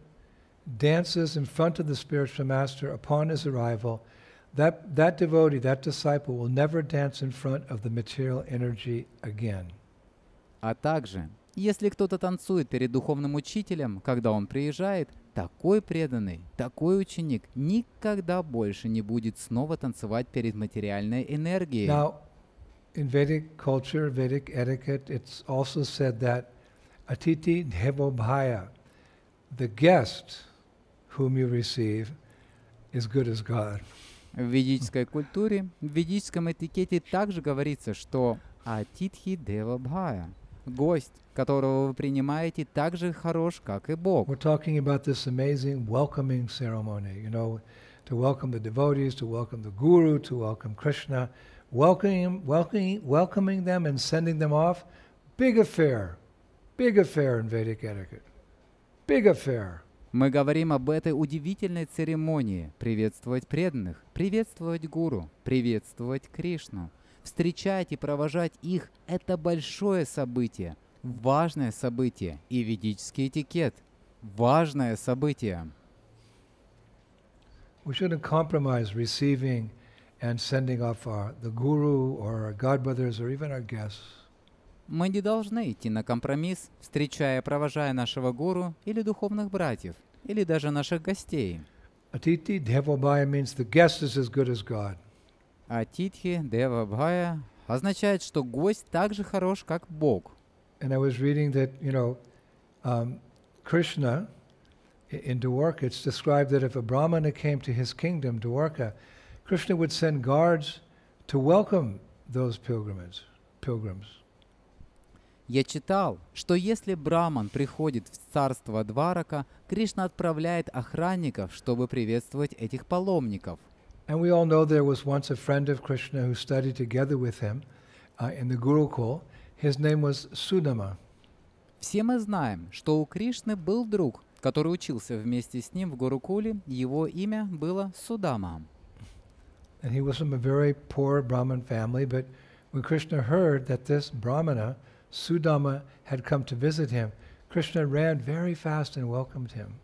dances in front of the spiritual master upon his arrival, that, that devotee, that disciple, will never dance in front of the material energy again. А также, если кто-то танцует перед духовным учителем, когда он приезжает, такой преданный, такой ученик никогда больше не будет снова танцевать перед материальной энергией. Now, in Vedic culture, Vedic etiquette, it's also said that atiti devobhaya, the guest whom you receive, is good as God. В ведической культуре, в ведическом этикете также говорится, что Атитхи Дева Бхая, гость, которого вы принимаете, так же хорош, как и Бог. We're talking about this amazing welcoming ceremony, you know, to welcome the devotees, to welcome the guru, to welcome Krishna, welcoming, welcoming, welcoming them and sending them off. Big affair, big affair in Vedic etiquette. Big affair. Мы говорим об этой удивительной церемонии – приветствовать преданных, приветствовать гуру, приветствовать Кришну. Встречать и провожать их – это большое событие, важное событие и ведический этикет – важное событие. We shouldn't compromise receiving and sending off our, the guru or our godbrothers or even our guests. Мы не должны идти на компромисс, встречая и провожая нашего гуру или духовных братьев, или даже наших гостей. Atiti devobhaya means the guest is as good as God. А Титхи Дева Бхая означает, что гость так же хорош, как Бог. And I was reading that, you know, um, Krishna in Dwarka, it's described that if a Brahmana came to his kingdom, Dwarka, Krishna would send guards to welcome those pilgrims. pilgrims. Я читал, что если Браман приходит в царство Дварака, Кришна отправляет охранников, чтобы приветствовать этих паломников. And we all know there was once a friend of Krishna who studied together with him uh, in the Gurukul. His name was Sudama. Все мы знаем, что у Кришны был друг, который учился вместе с ним в Гурукуле, его имя было Судама. And he was from a very poor Brahmin family, but when Krishna heard that this Brahmana, Sudama, had come to visit him, Krishna ran very fast and welcomed him.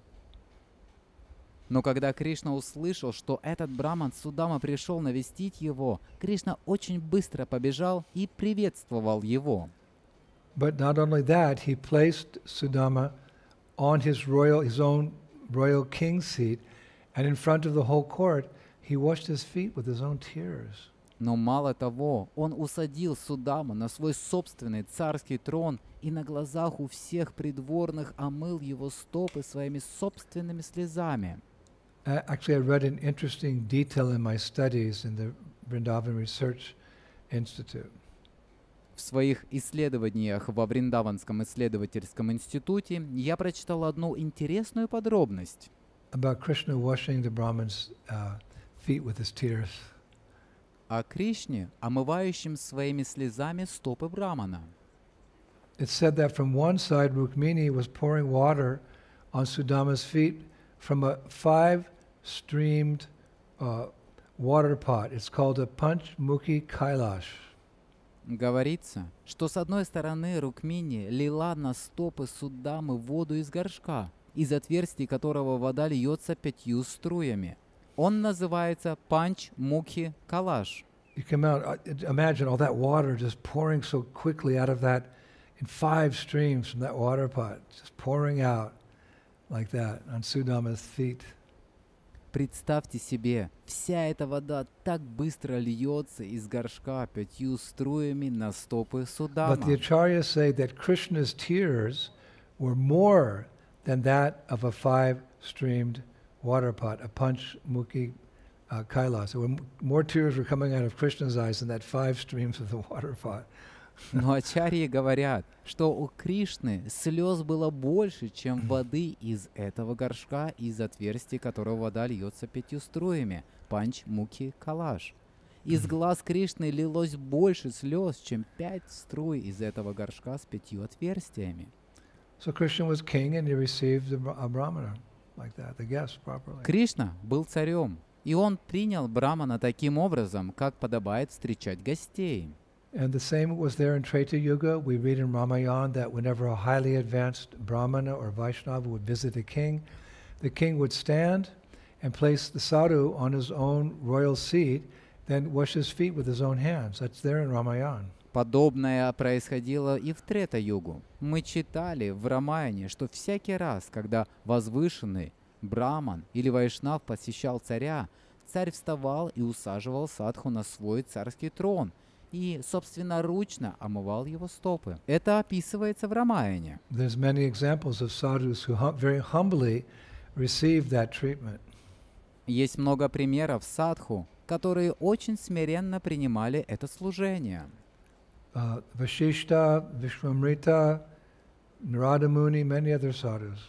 Но когда Кришна услышал, что этот браман Судама пришел навестить его, Кришна очень быстро побежал и приветствовал его. But not only that, he placed Sudama on his royal, his own royal king's seat, and in front of the whole court, he washed his feet with his own tears. Но мало того, он усадил Судама на свой собственный царский трон и на глазах у всех придворных омыл его стопы своими собственными слезами. A- Actually, I read an interesting detail in my studies in the Vrindavan Research Institute. В своих исследованиях во Вриндаванском исследовательском институте я прочитал одну интересную подробность. about Krishna washing the Brahman's uh, feet with his tears. о Кришне, омывающем своими слезами стопы Брамана. It said that from one side, Rukmini was pouring water on Sudama's feet from a five streamed uh, water pot. It's called a Panch Mukhi Kailash. Говорится, что с одной стороны Рукмини лила на стопы Суддамы воду из горшка, из отверстий которого вода льется пятью струями. Он называется Панч Мукхи Калаш. You come out, uh, it- imagine all that water just pouring so quickly out of that in five streams from that water pot, just pouring out like that on Sudama's feet. Представьте себе, вся эта вода так быстро льется из горшка пятью струями на стопы Судама. But the acharyas say that Krishna's tears were more than that of a five-streamed water pot, a punch mukhi uh, kailas. More tears were coming out of Krishna's eyes than that five streams of the water pot. [LAUGHS] Но ачарьи говорят, что у Кришны слез было больше, чем воды из этого горшка, из отверстия которого вода льется пятью струями. Панч, муки, калаш. Из глаз Кришны лилось больше слез, чем пять струй из этого горшка с пятью отверстиями. So Krishna was king and he received a brahmana like that, the guest properly. Кришна был царем, и он принял Брамана таким образом, как подобает встречать гостей. And the same was there in Treta Yuga. We read in Ramayana that whenever a highly advanced brahmana or Vaishnava would visit a king, the king would stand and place the sadhu on his own royal seat, then wash his feet with his own hands. That's there in Ramayana. Подобное происходило и в Трета-югу. Мы читали в Рамаяне, что всякий раз, когда возвышенный Браман или Вайшнав посещал царя, царь вставал и усаживал садху на свой царский трон и собственноручно омывал его стопы. Это описывается в Рамаяне. There's many examples of sadhus who very humbly received that treatment. Есть много примеров садху, которые очень смиренно принимали это служение. Uh, Vashishta, Vishwamrita, Narada Muni, many other sadhus.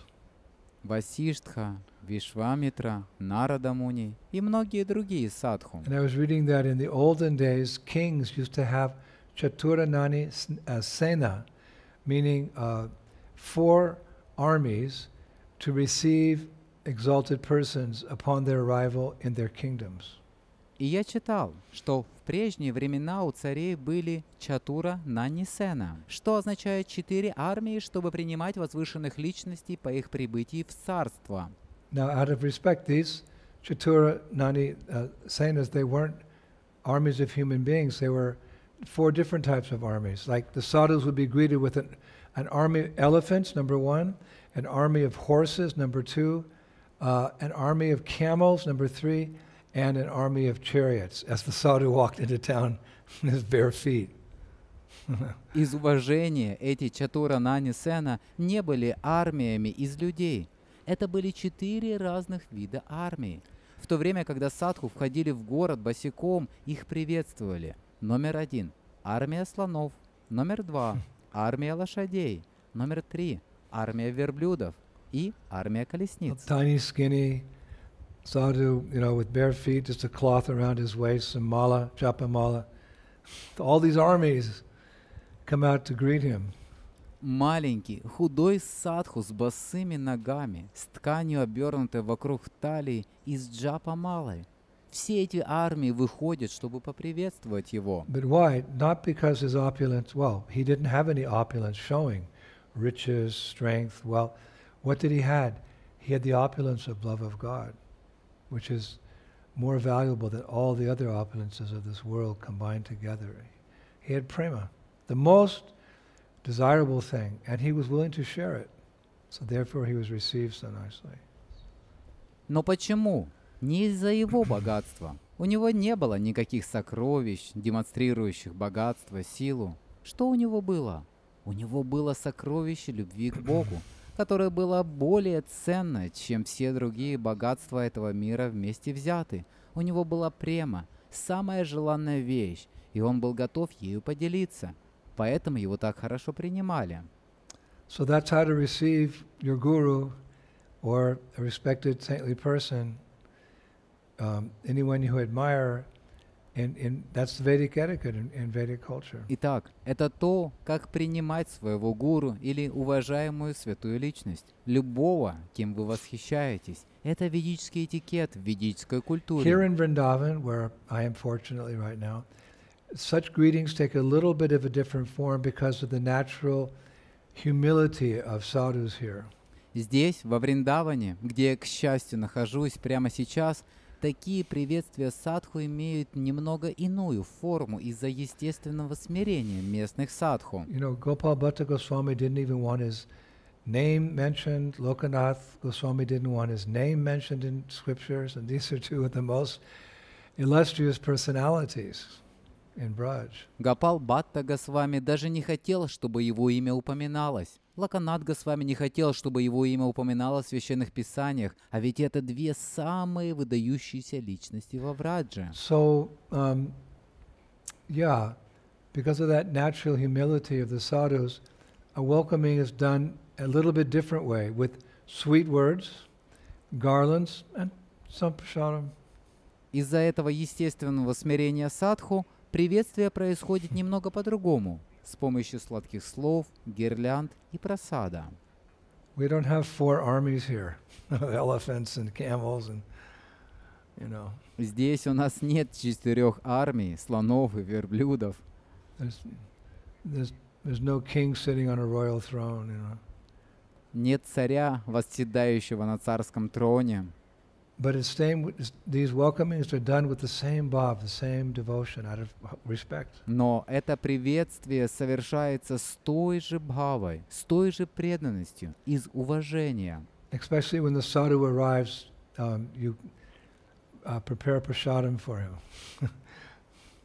Васиштха, Вишвамитра, Нарада Муни и многие другие садху. And I was reading that in the olden days, kings used to have Chaturanani uh, Sena, meaning uh, four armies to receive exalted persons upon their arrival in their kingdoms. И я читал, что в прежние времена у царей были чатура нанисена, что означает четыре армии, чтобы принимать возвышенных личностей по их прибытии в царство. Now, out of respect, these Chatura Nani uh, Senas, they weren't armies of human beings. They were four different types of armies. Like the sadhus would be greeted with an, an army of elephants, number one, an army of horses, number two, uh, an army of camels, number three, and an army of chariots as the sadhu walked into town [LAUGHS] in his bare feet. [LAUGHS] Из уважения эти чатура нанисена не были армиями из людей. Это были четыре разных вида армий. В то время, когда садху входили в город босиком, их приветствовали. Номер один – армия слонов. Номер два – армия лошадей. Номер три – армия верблюдов. И армия колесниц. tiny, skinny sadhu, you know, with bare feet, just a cloth around his waist, some mala, japa mala. All these armies come out to greet him. Маленький, худой садху с босыми ногами, с тканью обернутой вокруг талии из джапа малой. Все эти армии выходят, чтобы поприветствовать его. But why? Not because his opulence, well, he didn't have any opulence showing riches, strength. Well, what did he had? He had the opulence of love of God, which is more valuable than all the other opulences of this world combined together. He had prema, the most desirable thing, and he was willing to share it. So therefore he was received so nicely. Но почему? Не из-за его [COUGHS] богатства. У него не было никаких сокровищ, демонстрирующих богатство, силу. Что у него было? У него было сокровище любви к Богу, [COUGHS] которое было более ценно, чем все другие богатства этого мира вместе взяты. У него была према, самая желанная вещь, и он был готов ею поделиться. Поэтому его так хорошо принимали. So that's how to receive your guru or a respected saintly person, um, anyone you admire, and, and that's Vedic etiquette in, in Vedic culture. Итак, это то, как принимать своего гуру или уважаемую святую личность. Любого, кем вы восхищаетесь. Это ведический этикет в ведической Here культуре. in Vrindavan, where I am fortunately right now, such greetings take a little bit of a different form because of the natural humility of sadhus here. Здесь, во Вриндаване, где я, к счастью, нахожусь прямо сейчас, такие приветствия садху имеют немного иную форму из-за естественного смирения местных садху. You know, Gopal Bhatta Goswami didn't even want his name mentioned. Lokanath Goswami didn't want his name mentioned in scriptures, and these are two of the most illustrious personalities in Braj. Гапал Бхатта Госвами даже не хотел, чтобы его имя упоминалось. Лаканат Госвами не хотел, чтобы его имя упоминалось в священных писаниях, а ведь это две самые выдающиеся личности во Врадже. So, um, yeah, because of that natural humility of the sadhus, a welcoming is done a little bit different way with sweet words, garlands, and some prasadam. Из-за этого естественного смирения садху приветствие происходит немного по-другому, с помощью сладких слов, гирлянд и просада. We don't have four armies here, [LAUGHS] elephants and camels and, you know, Здесь у нас нет четырех армий, слонов и верблюдов. there's, there's, there's no king sitting on a royal throne, you know. Нет царя, восседающего на царском троне. But it's same, these welcomings are done with the same bhav, the same devotion, out of respect. Но это приветствие совершается с той же бхавой, с той же преданностью, из уважения. Especially when the sadhu arrives, um, you uh, prepare prasadam for him.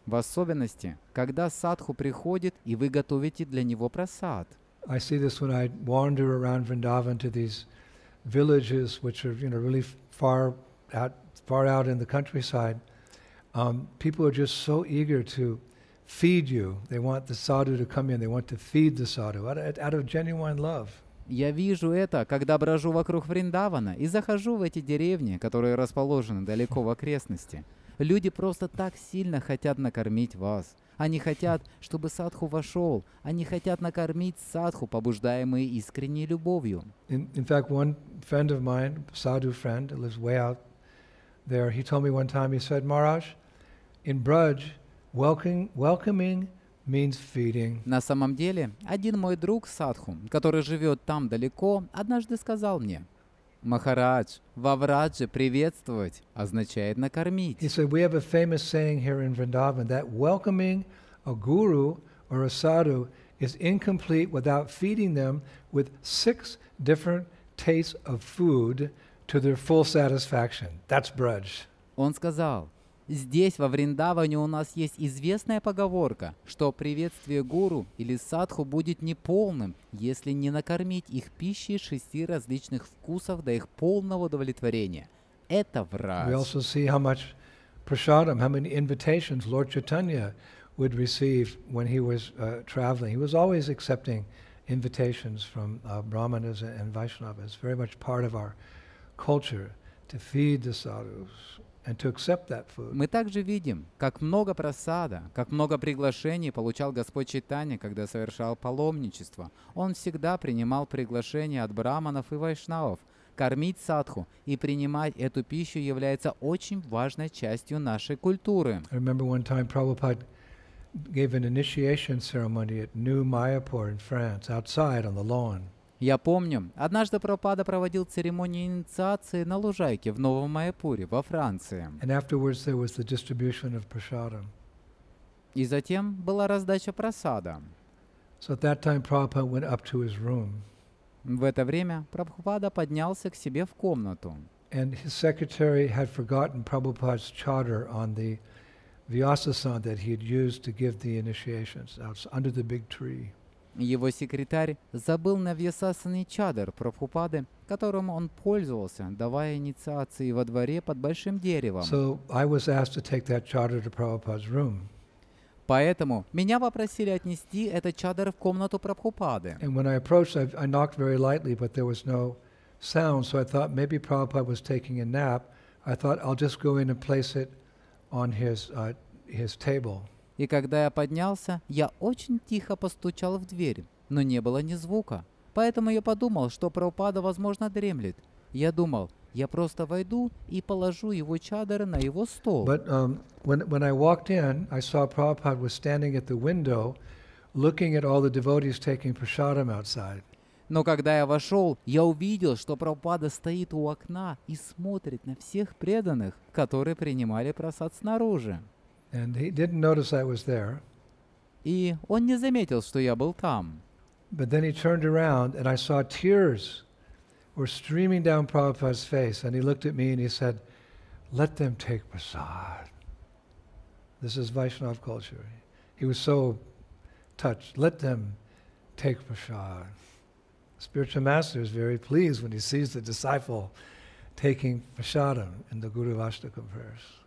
В особенности, когда садху приходит, и вы готовите для него просад. I see this when I wander around Vrindavan to these villages, which are you know really far out, far out in the countryside. Um, people are just so eager to feed you. They want the sadhu to come in. They want to feed the sadhu out of, out of genuine love. Я вижу это, когда брожу вокруг Вриндавана и захожу в эти деревни, которые расположены далеко в окрестности. Люди просто так сильно хотят накормить вас. Они хотят, чтобы садху вошел. Они хотят накормить садху, побуждаемые искренней любовью. In, in fact, one friend of mine, sadhu friend, lives way out there, he told me one time. He said, "Maharaj, in Braj, welcoming welcoming means feeding." На самом деле, один мой друг садху, который живет там далеко, однажды сказал мне, «Махарадж, во Врадже приветствовать означает He накормить». said, We have a famous saying here in Vrindavan that welcoming a guru or a sadhu is incomplete without feeding them with six different tastes of food to their full satisfaction. That's Braj. Он сказал, «Здесь, во Вриндаване, у нас есть известная поговорка, что приветствие гуру или садху будет неполным, если не накормить их пищей шести различных вкусов до их полного удовлетворения. Это We враж». also see how much prasadam, how many invitations Lord Chaitanya would receive when he was uh, traveling. He was always accepting invitations from uh, Brahmanas and Vaishnavas. Very much part of our culture to feed the sadhus Мы также видим, как много просада, как много приглашений получал Господь Читания, когда совершал паломничество. Он всегда принимал приглашения от браманов и вайшнавов. Кормить садху и принимать эту пищу является очень важной частью нашей культуры. I remember one time Prabhupada gave an initiation ceremony at New Mayapur in France, outside on the lawn. Я помню, однажды Пропада проводил церемонию инициации на лужайке в Новом Майяпуре, во Франции. And afterwards there was the distribution of prasadam. И затем была раздача просада. So at that time Prabhupada went up to his room В это время Прабхупада поднялся к себе в комнату. and his secretary had forgotten Prabhupada's charter on the Vyasasana that he had used to give the initiations under the big tree. Его секретарь забыл на Вьясасане чадр Прабхупады, которым он пользовался, давая инициации во дворе под большим деревом. So I was asked to take that charter to Prabhupada's room. Поэтому меня попросили отнести этот чадр в комнату Прабхупады. And when I approached, I, I knocked very lightly, but there was no sound, so I thought maybe Prabhupada was taking a nap. I thought I'll just go in and place it on his, uh, his table. И когда я поднялся, я очень тихо постучал в дверь, но не было ни звука. Поэтому я подумал, что Прабхупада, возможно, дремлет. Я думал, я просто войду и положу его чадр на его стол. But um, when, when I walked in, I saw Prabhupada was standing at the window looking at all the devotees taking prasadam outside. Но когда я вошел, я увидел, что Прабхупада стоит у окна и смотрит на всех преданных, которые принимали просад снаружи. And he didn't notice I was there. И он не заметил, что я был там. But then he turned around and I saw tears were streaming down Prabhupada's face. And he looked at me and he said, Let them take prasad. This is Vaishnav culture. He was so touched. Let them take prasad. Spiritual master is very pleased when he sees the disciple taking prasadam in the Guru Vastakam verse.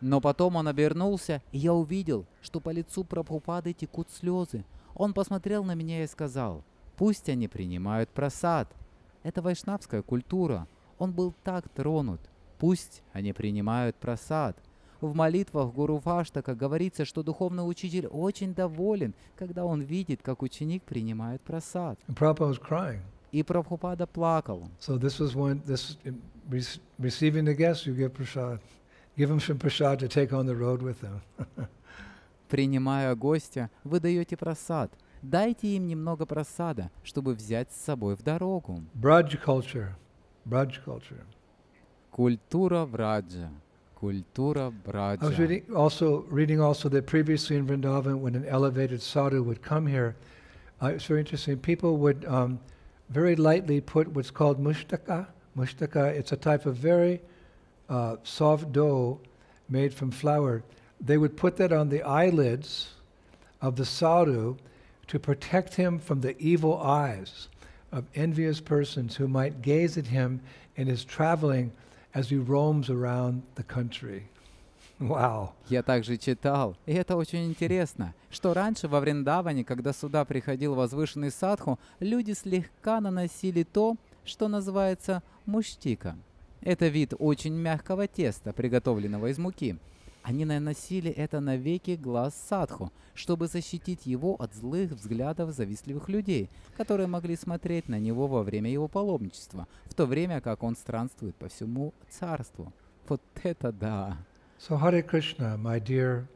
Но потом он обернулся, и я увидел, что по лицу Прабхупады текут слезы. Он посмотрел на меня и сказал, пусть они принимают просад. Это вайшнавская культура. Он был так тронут. Пусть они принимают просад. В молитвах Гуру Ваштака говорится, что духовный учитель очень доволен, когда он видит, как ученик принимает просад. И Прабхупада плакал. So this was one, this, re- receiving the guests, you give prasad. Give him some prasad to take on the road with them. [LAUGHS] Принимая гостя, вы даете просад. Дайте им немного просада, чтобы взять с собой в дорогу. Braj culture. Braj culture. Культура Враджа. Культура I was Браджа. reading also reading also that previously in Vrindavan, when an elevated sadhu would come here, uh, it's very interesting. People would um, very lightly put what's called mushtaka. Mushtaka. It's a type of very uh, soft dough made from flour. They would put that on the eyelids of the sadhu to protect him from the evil eyes of envious persons who might gaze at him in his traveling as he roams around the country. [LAUGHS] Wow. Я также читал, и это очень интересно, что раньше во Вриндаване, когда сюда приходил возвышенный садху, люди слегка наносили то, что называется муштика. Это вид очень мягкого теста, приготовленного из муки. Они наносили это на веки глаз садху, чтобы защитить его от злых взглядов завистливых людей, которые могли смотреть на него во время его паломничества, в то время как он странствует по всему царству. Вот это да! So Hare Krishna, my dear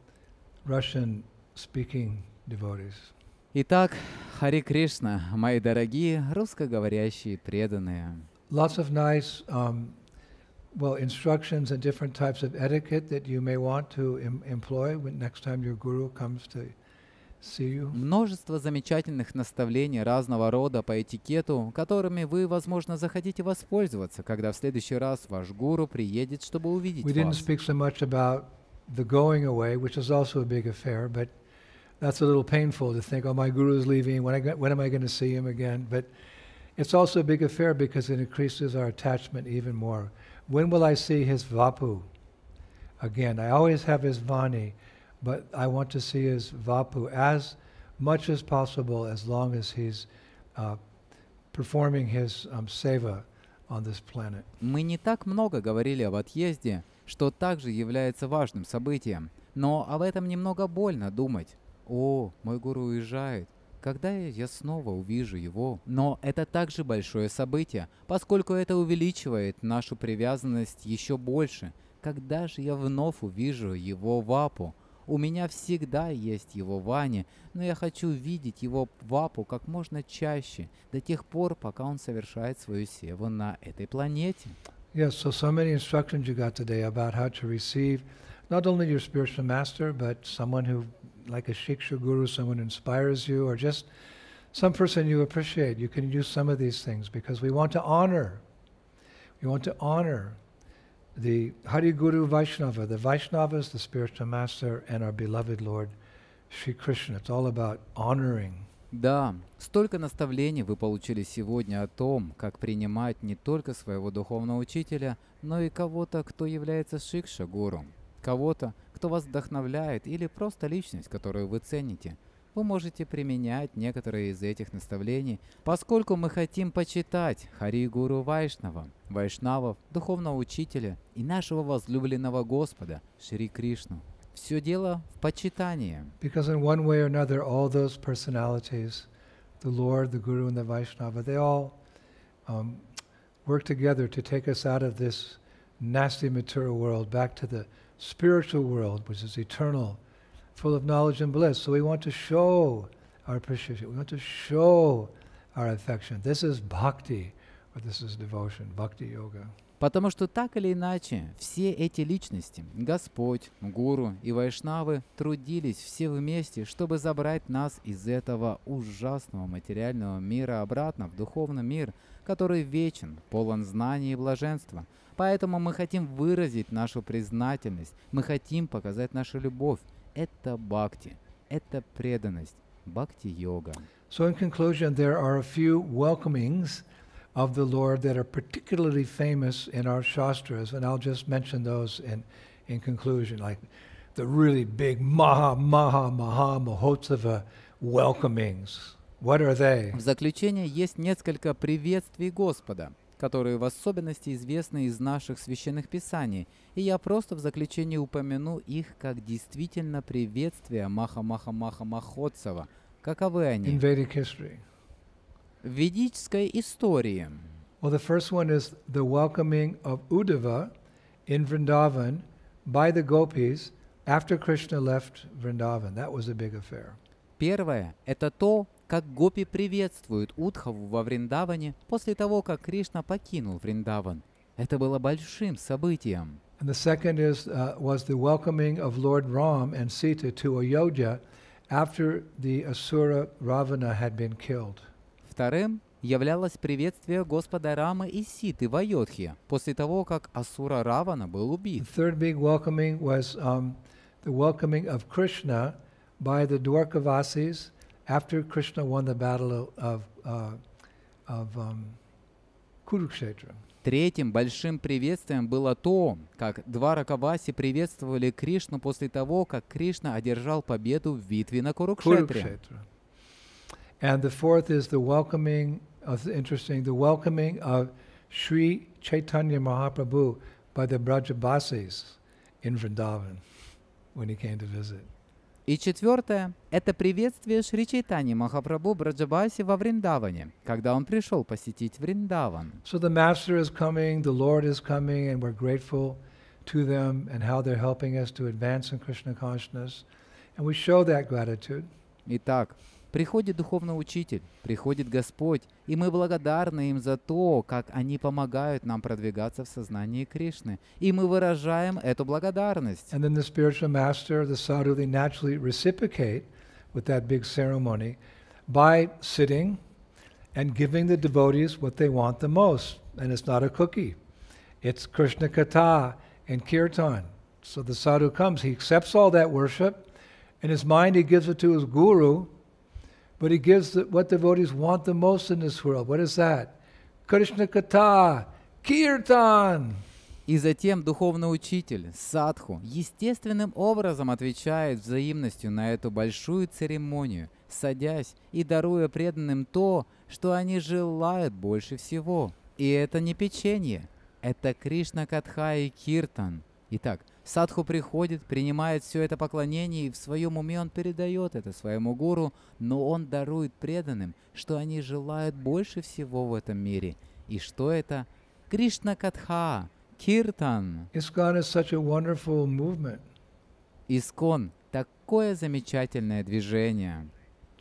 Russian speaking devotees. Итак, Хари Кришна, мои дорогие русскоговорящие преданные. Lots of nice um, well, instructions and different types of etiquette that you may want to em- employ when next time your guru comes to see you. Множество замечательных наставлений разного рода по этикету, которыми вы, возможно, захотите воспользоваться, когда в следующий раз ваш гуру приедет, чтобы увидеть We didn't вас. speak so much about the going away, which is also a big affair, but that's a little painful to think, oh, my guru is leaving. When, I go, when am I going to see him again? But it's also a big affair because it increases our attachment even more. When will I see his vapu again? I always have his vani, but I want to see his vapu as much as possible as long as he's uh, performing his um, seva on this planet. Мы не так много говорили об отъезде, что также является важным событием. Но об этом немного больно думать. О, мой гуру уезжает. Когда я снова увижу его? Но это также большое событие, поскольку это увеличивает нашу привязанность еще больше. Когда же я вновь увижу его вапу? У меня всегда есть его Ваня, но я хочу видеть его вапу как можно чаще, до тех пор, пока он совершает свою севу на этой планете. Yes, so so many instructions you got today about how to receive not only your spiritual master, but someone who, like a Shiksha guru, someone inspires you, or just some person you appreciate. You can use some of these things because we want to honor. We want to honor the Hari Guru Vaishnava, the Vaishnavas, the spiritual master, and our beloved Lord Sri Krishna. It's all about honoring. Да, столько наставлений вы получили сегодня о том, как принимать не только своего духовного учителя, но и кого-то, кто является Шикша Гуру, кого-то, кто вас вдохновляет или просто личность, которую вы цените. Вы можете применять некоторые из этих наставлений, поскольку мы хотим почитать Хари Гуру Вайшнава, Вайшнавов, духовного учителя и нашего возлюбленного Господа Шри Кришну. Все дело в почитании. Because in one way or another, all those personalities, the Lord, the Guru, and the Vaishnava, they all um, work together to take us out of this nasty material world back to the spiritual world, which is eternal, full of knowledge and bliss. So we want to show our appreciation. We want to show our affection. This is bhakti, or this is devotion, bhakti yoga. Потому что так или иначе, все эти личности, Господь, Гуру и Вайшнавы, трудились все вместе, чтобы забрать нас из этого ужасного материального мира обратно в духовный мир, который вечен, полон знаний и блаженства. Поэтому мы хотим выразить нашу признательность, мы хотим показать нашу любовь. Это бхакти, это преданность, бхакти-йога. So, in conclusion, there are a few welcomings of the Lord that are particularly famous in our Shastras, and I'll just mention those in, in conclusion, like the really big Maha, Maha, Maha Mahotsava welcomings. What are they? В заключение есть несколько приветствий Господа, которые в особенности известны из наших священных писаний, и я просто в заключение упомяну их как действительно приветствия Маха-Маха-Маха-Махотсова. Каковы in они? Vedic history? В ведической истории Well, the first one is the welcoming of Uddhava in Vrindavan by the gopis after Krishna left Vrindavan. That was a big affair. Первое – это то, как гопи приветствуют Удхаву во Вриндаване после того, как Кришна покинул Вриндаван. Это было большим событием. And the second is uh, was the welcoming of Lord Ram and Sita to Ayodhya after the Asura Ravana had been killed. Вторым являлось приветствие Господа Рамы и Ситы в Айодхе после того, как Асура Равана был The убит. third big welcoming was um, the welcoming of Krishna by the Dwarkavasis after Krishna won the battle of, uh, of um, Kurukshetra. Третьим большим приветствием было то, как два Ракаваси приветствовали Кришну после того, как Кришна одержал победу в битве на Курукшетре. Kurukshetra. And the fourth is the welcoming, of interesting, the welcoming of Sri Chaitanya Mahaprabhu by the Brajabasis in Vrindavan when he came to visit. И четвертое – это приветствие Шри Чайтани Махапрабху Браджабаси во Вриндаване, когда он пришел посетить Вриндаван. So the Master is coming, the Lord is coming, and we're grateful to them and how they're helping us to advance in Krishna consciousness. And we show that gratitude. Итак, приходит духовный учитель, приходит Господь, и мы благодарны им за то, как они помогают нам продвигаться в сознании Кришны. И мы выражаем эту благодарность. And then the spiritual master, the sadhu, they naturally reciprocate with that big ceremony by sitting and giving the devotees what they want the most. And it's not a cookie, it's Krishna Katha and Kirtan. So the sadhu comes, he accepts all that worship. In his mind, he gives it to his guru, but he gives the, what devotees want the most in this world. What is that? Krishna Katha, Kirtan. И затем духовный учитель, садху, естественным образом отвечает взаимностью на эту большую церемонию, садясь и даруя преданным то, что они желают больше всего. И это не печенье, это Кришна Катха и Киртан. Итак, садху приходит, принимает все это поклонение, и в своем уме он передает это своему гуру, но он дарует преданным, что они желают больше всего в этом мире. И что это? Кришна Катха, Киртан. ISKCON is such a wonderful movement. Искон – такое замечательное движение.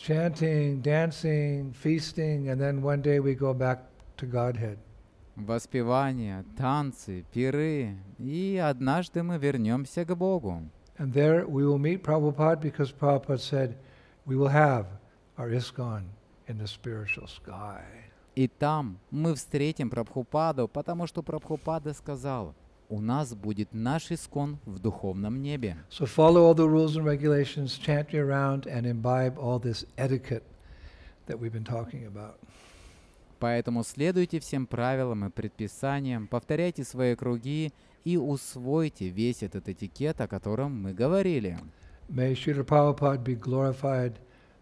chanting, dancing, feasting, and then one day we go back to Godhead. Воспевания, танцы, пиры. И однажды мы вернемся к Богу. And there we will meet Prabhupada because Prabhupada said, we will have our ISKCON in the spiritual sky. И там мы встретим Прабхупаду, потому что Прабхупада сказал, у нас будет наш искон в духовном небе. So follow all the rules and regulations, chant me around, and imbibe all this etiquette that we've been talking about. Поэтому следуйте всем правилам и предписаниям, повторяйте свои круги и усвойте весь этот этикет, о котором мы говорили. May Srila Prabhupada be glorified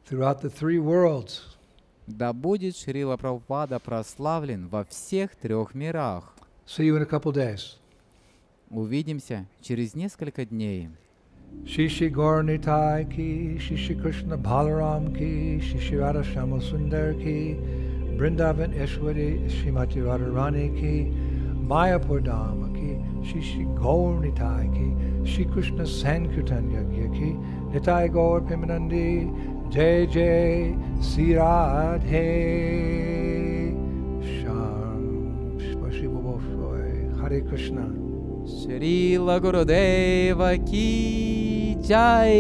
throughout the three worlds. Да будет Шрила Прабхупада прославлен во всех трех мирах. See you in a couple days. Увидимся через несколько дней. Shishi Gauranitai ki, Shishi Krishna Balaram ki, Shishi Radha Shama Sundar ki, Brindavan Ishwari Shrimati Radharani ki, Mayapur Dhama ki, Shishi Gauranitai ki, Shri Krishna Sankirtan Yagya ki, Nitai Gaur Pimanandi, Jai Jai Sri Radhe Sham Spashi Boboshoy Hare Krishna. Шрила Гурудева Ки Джай!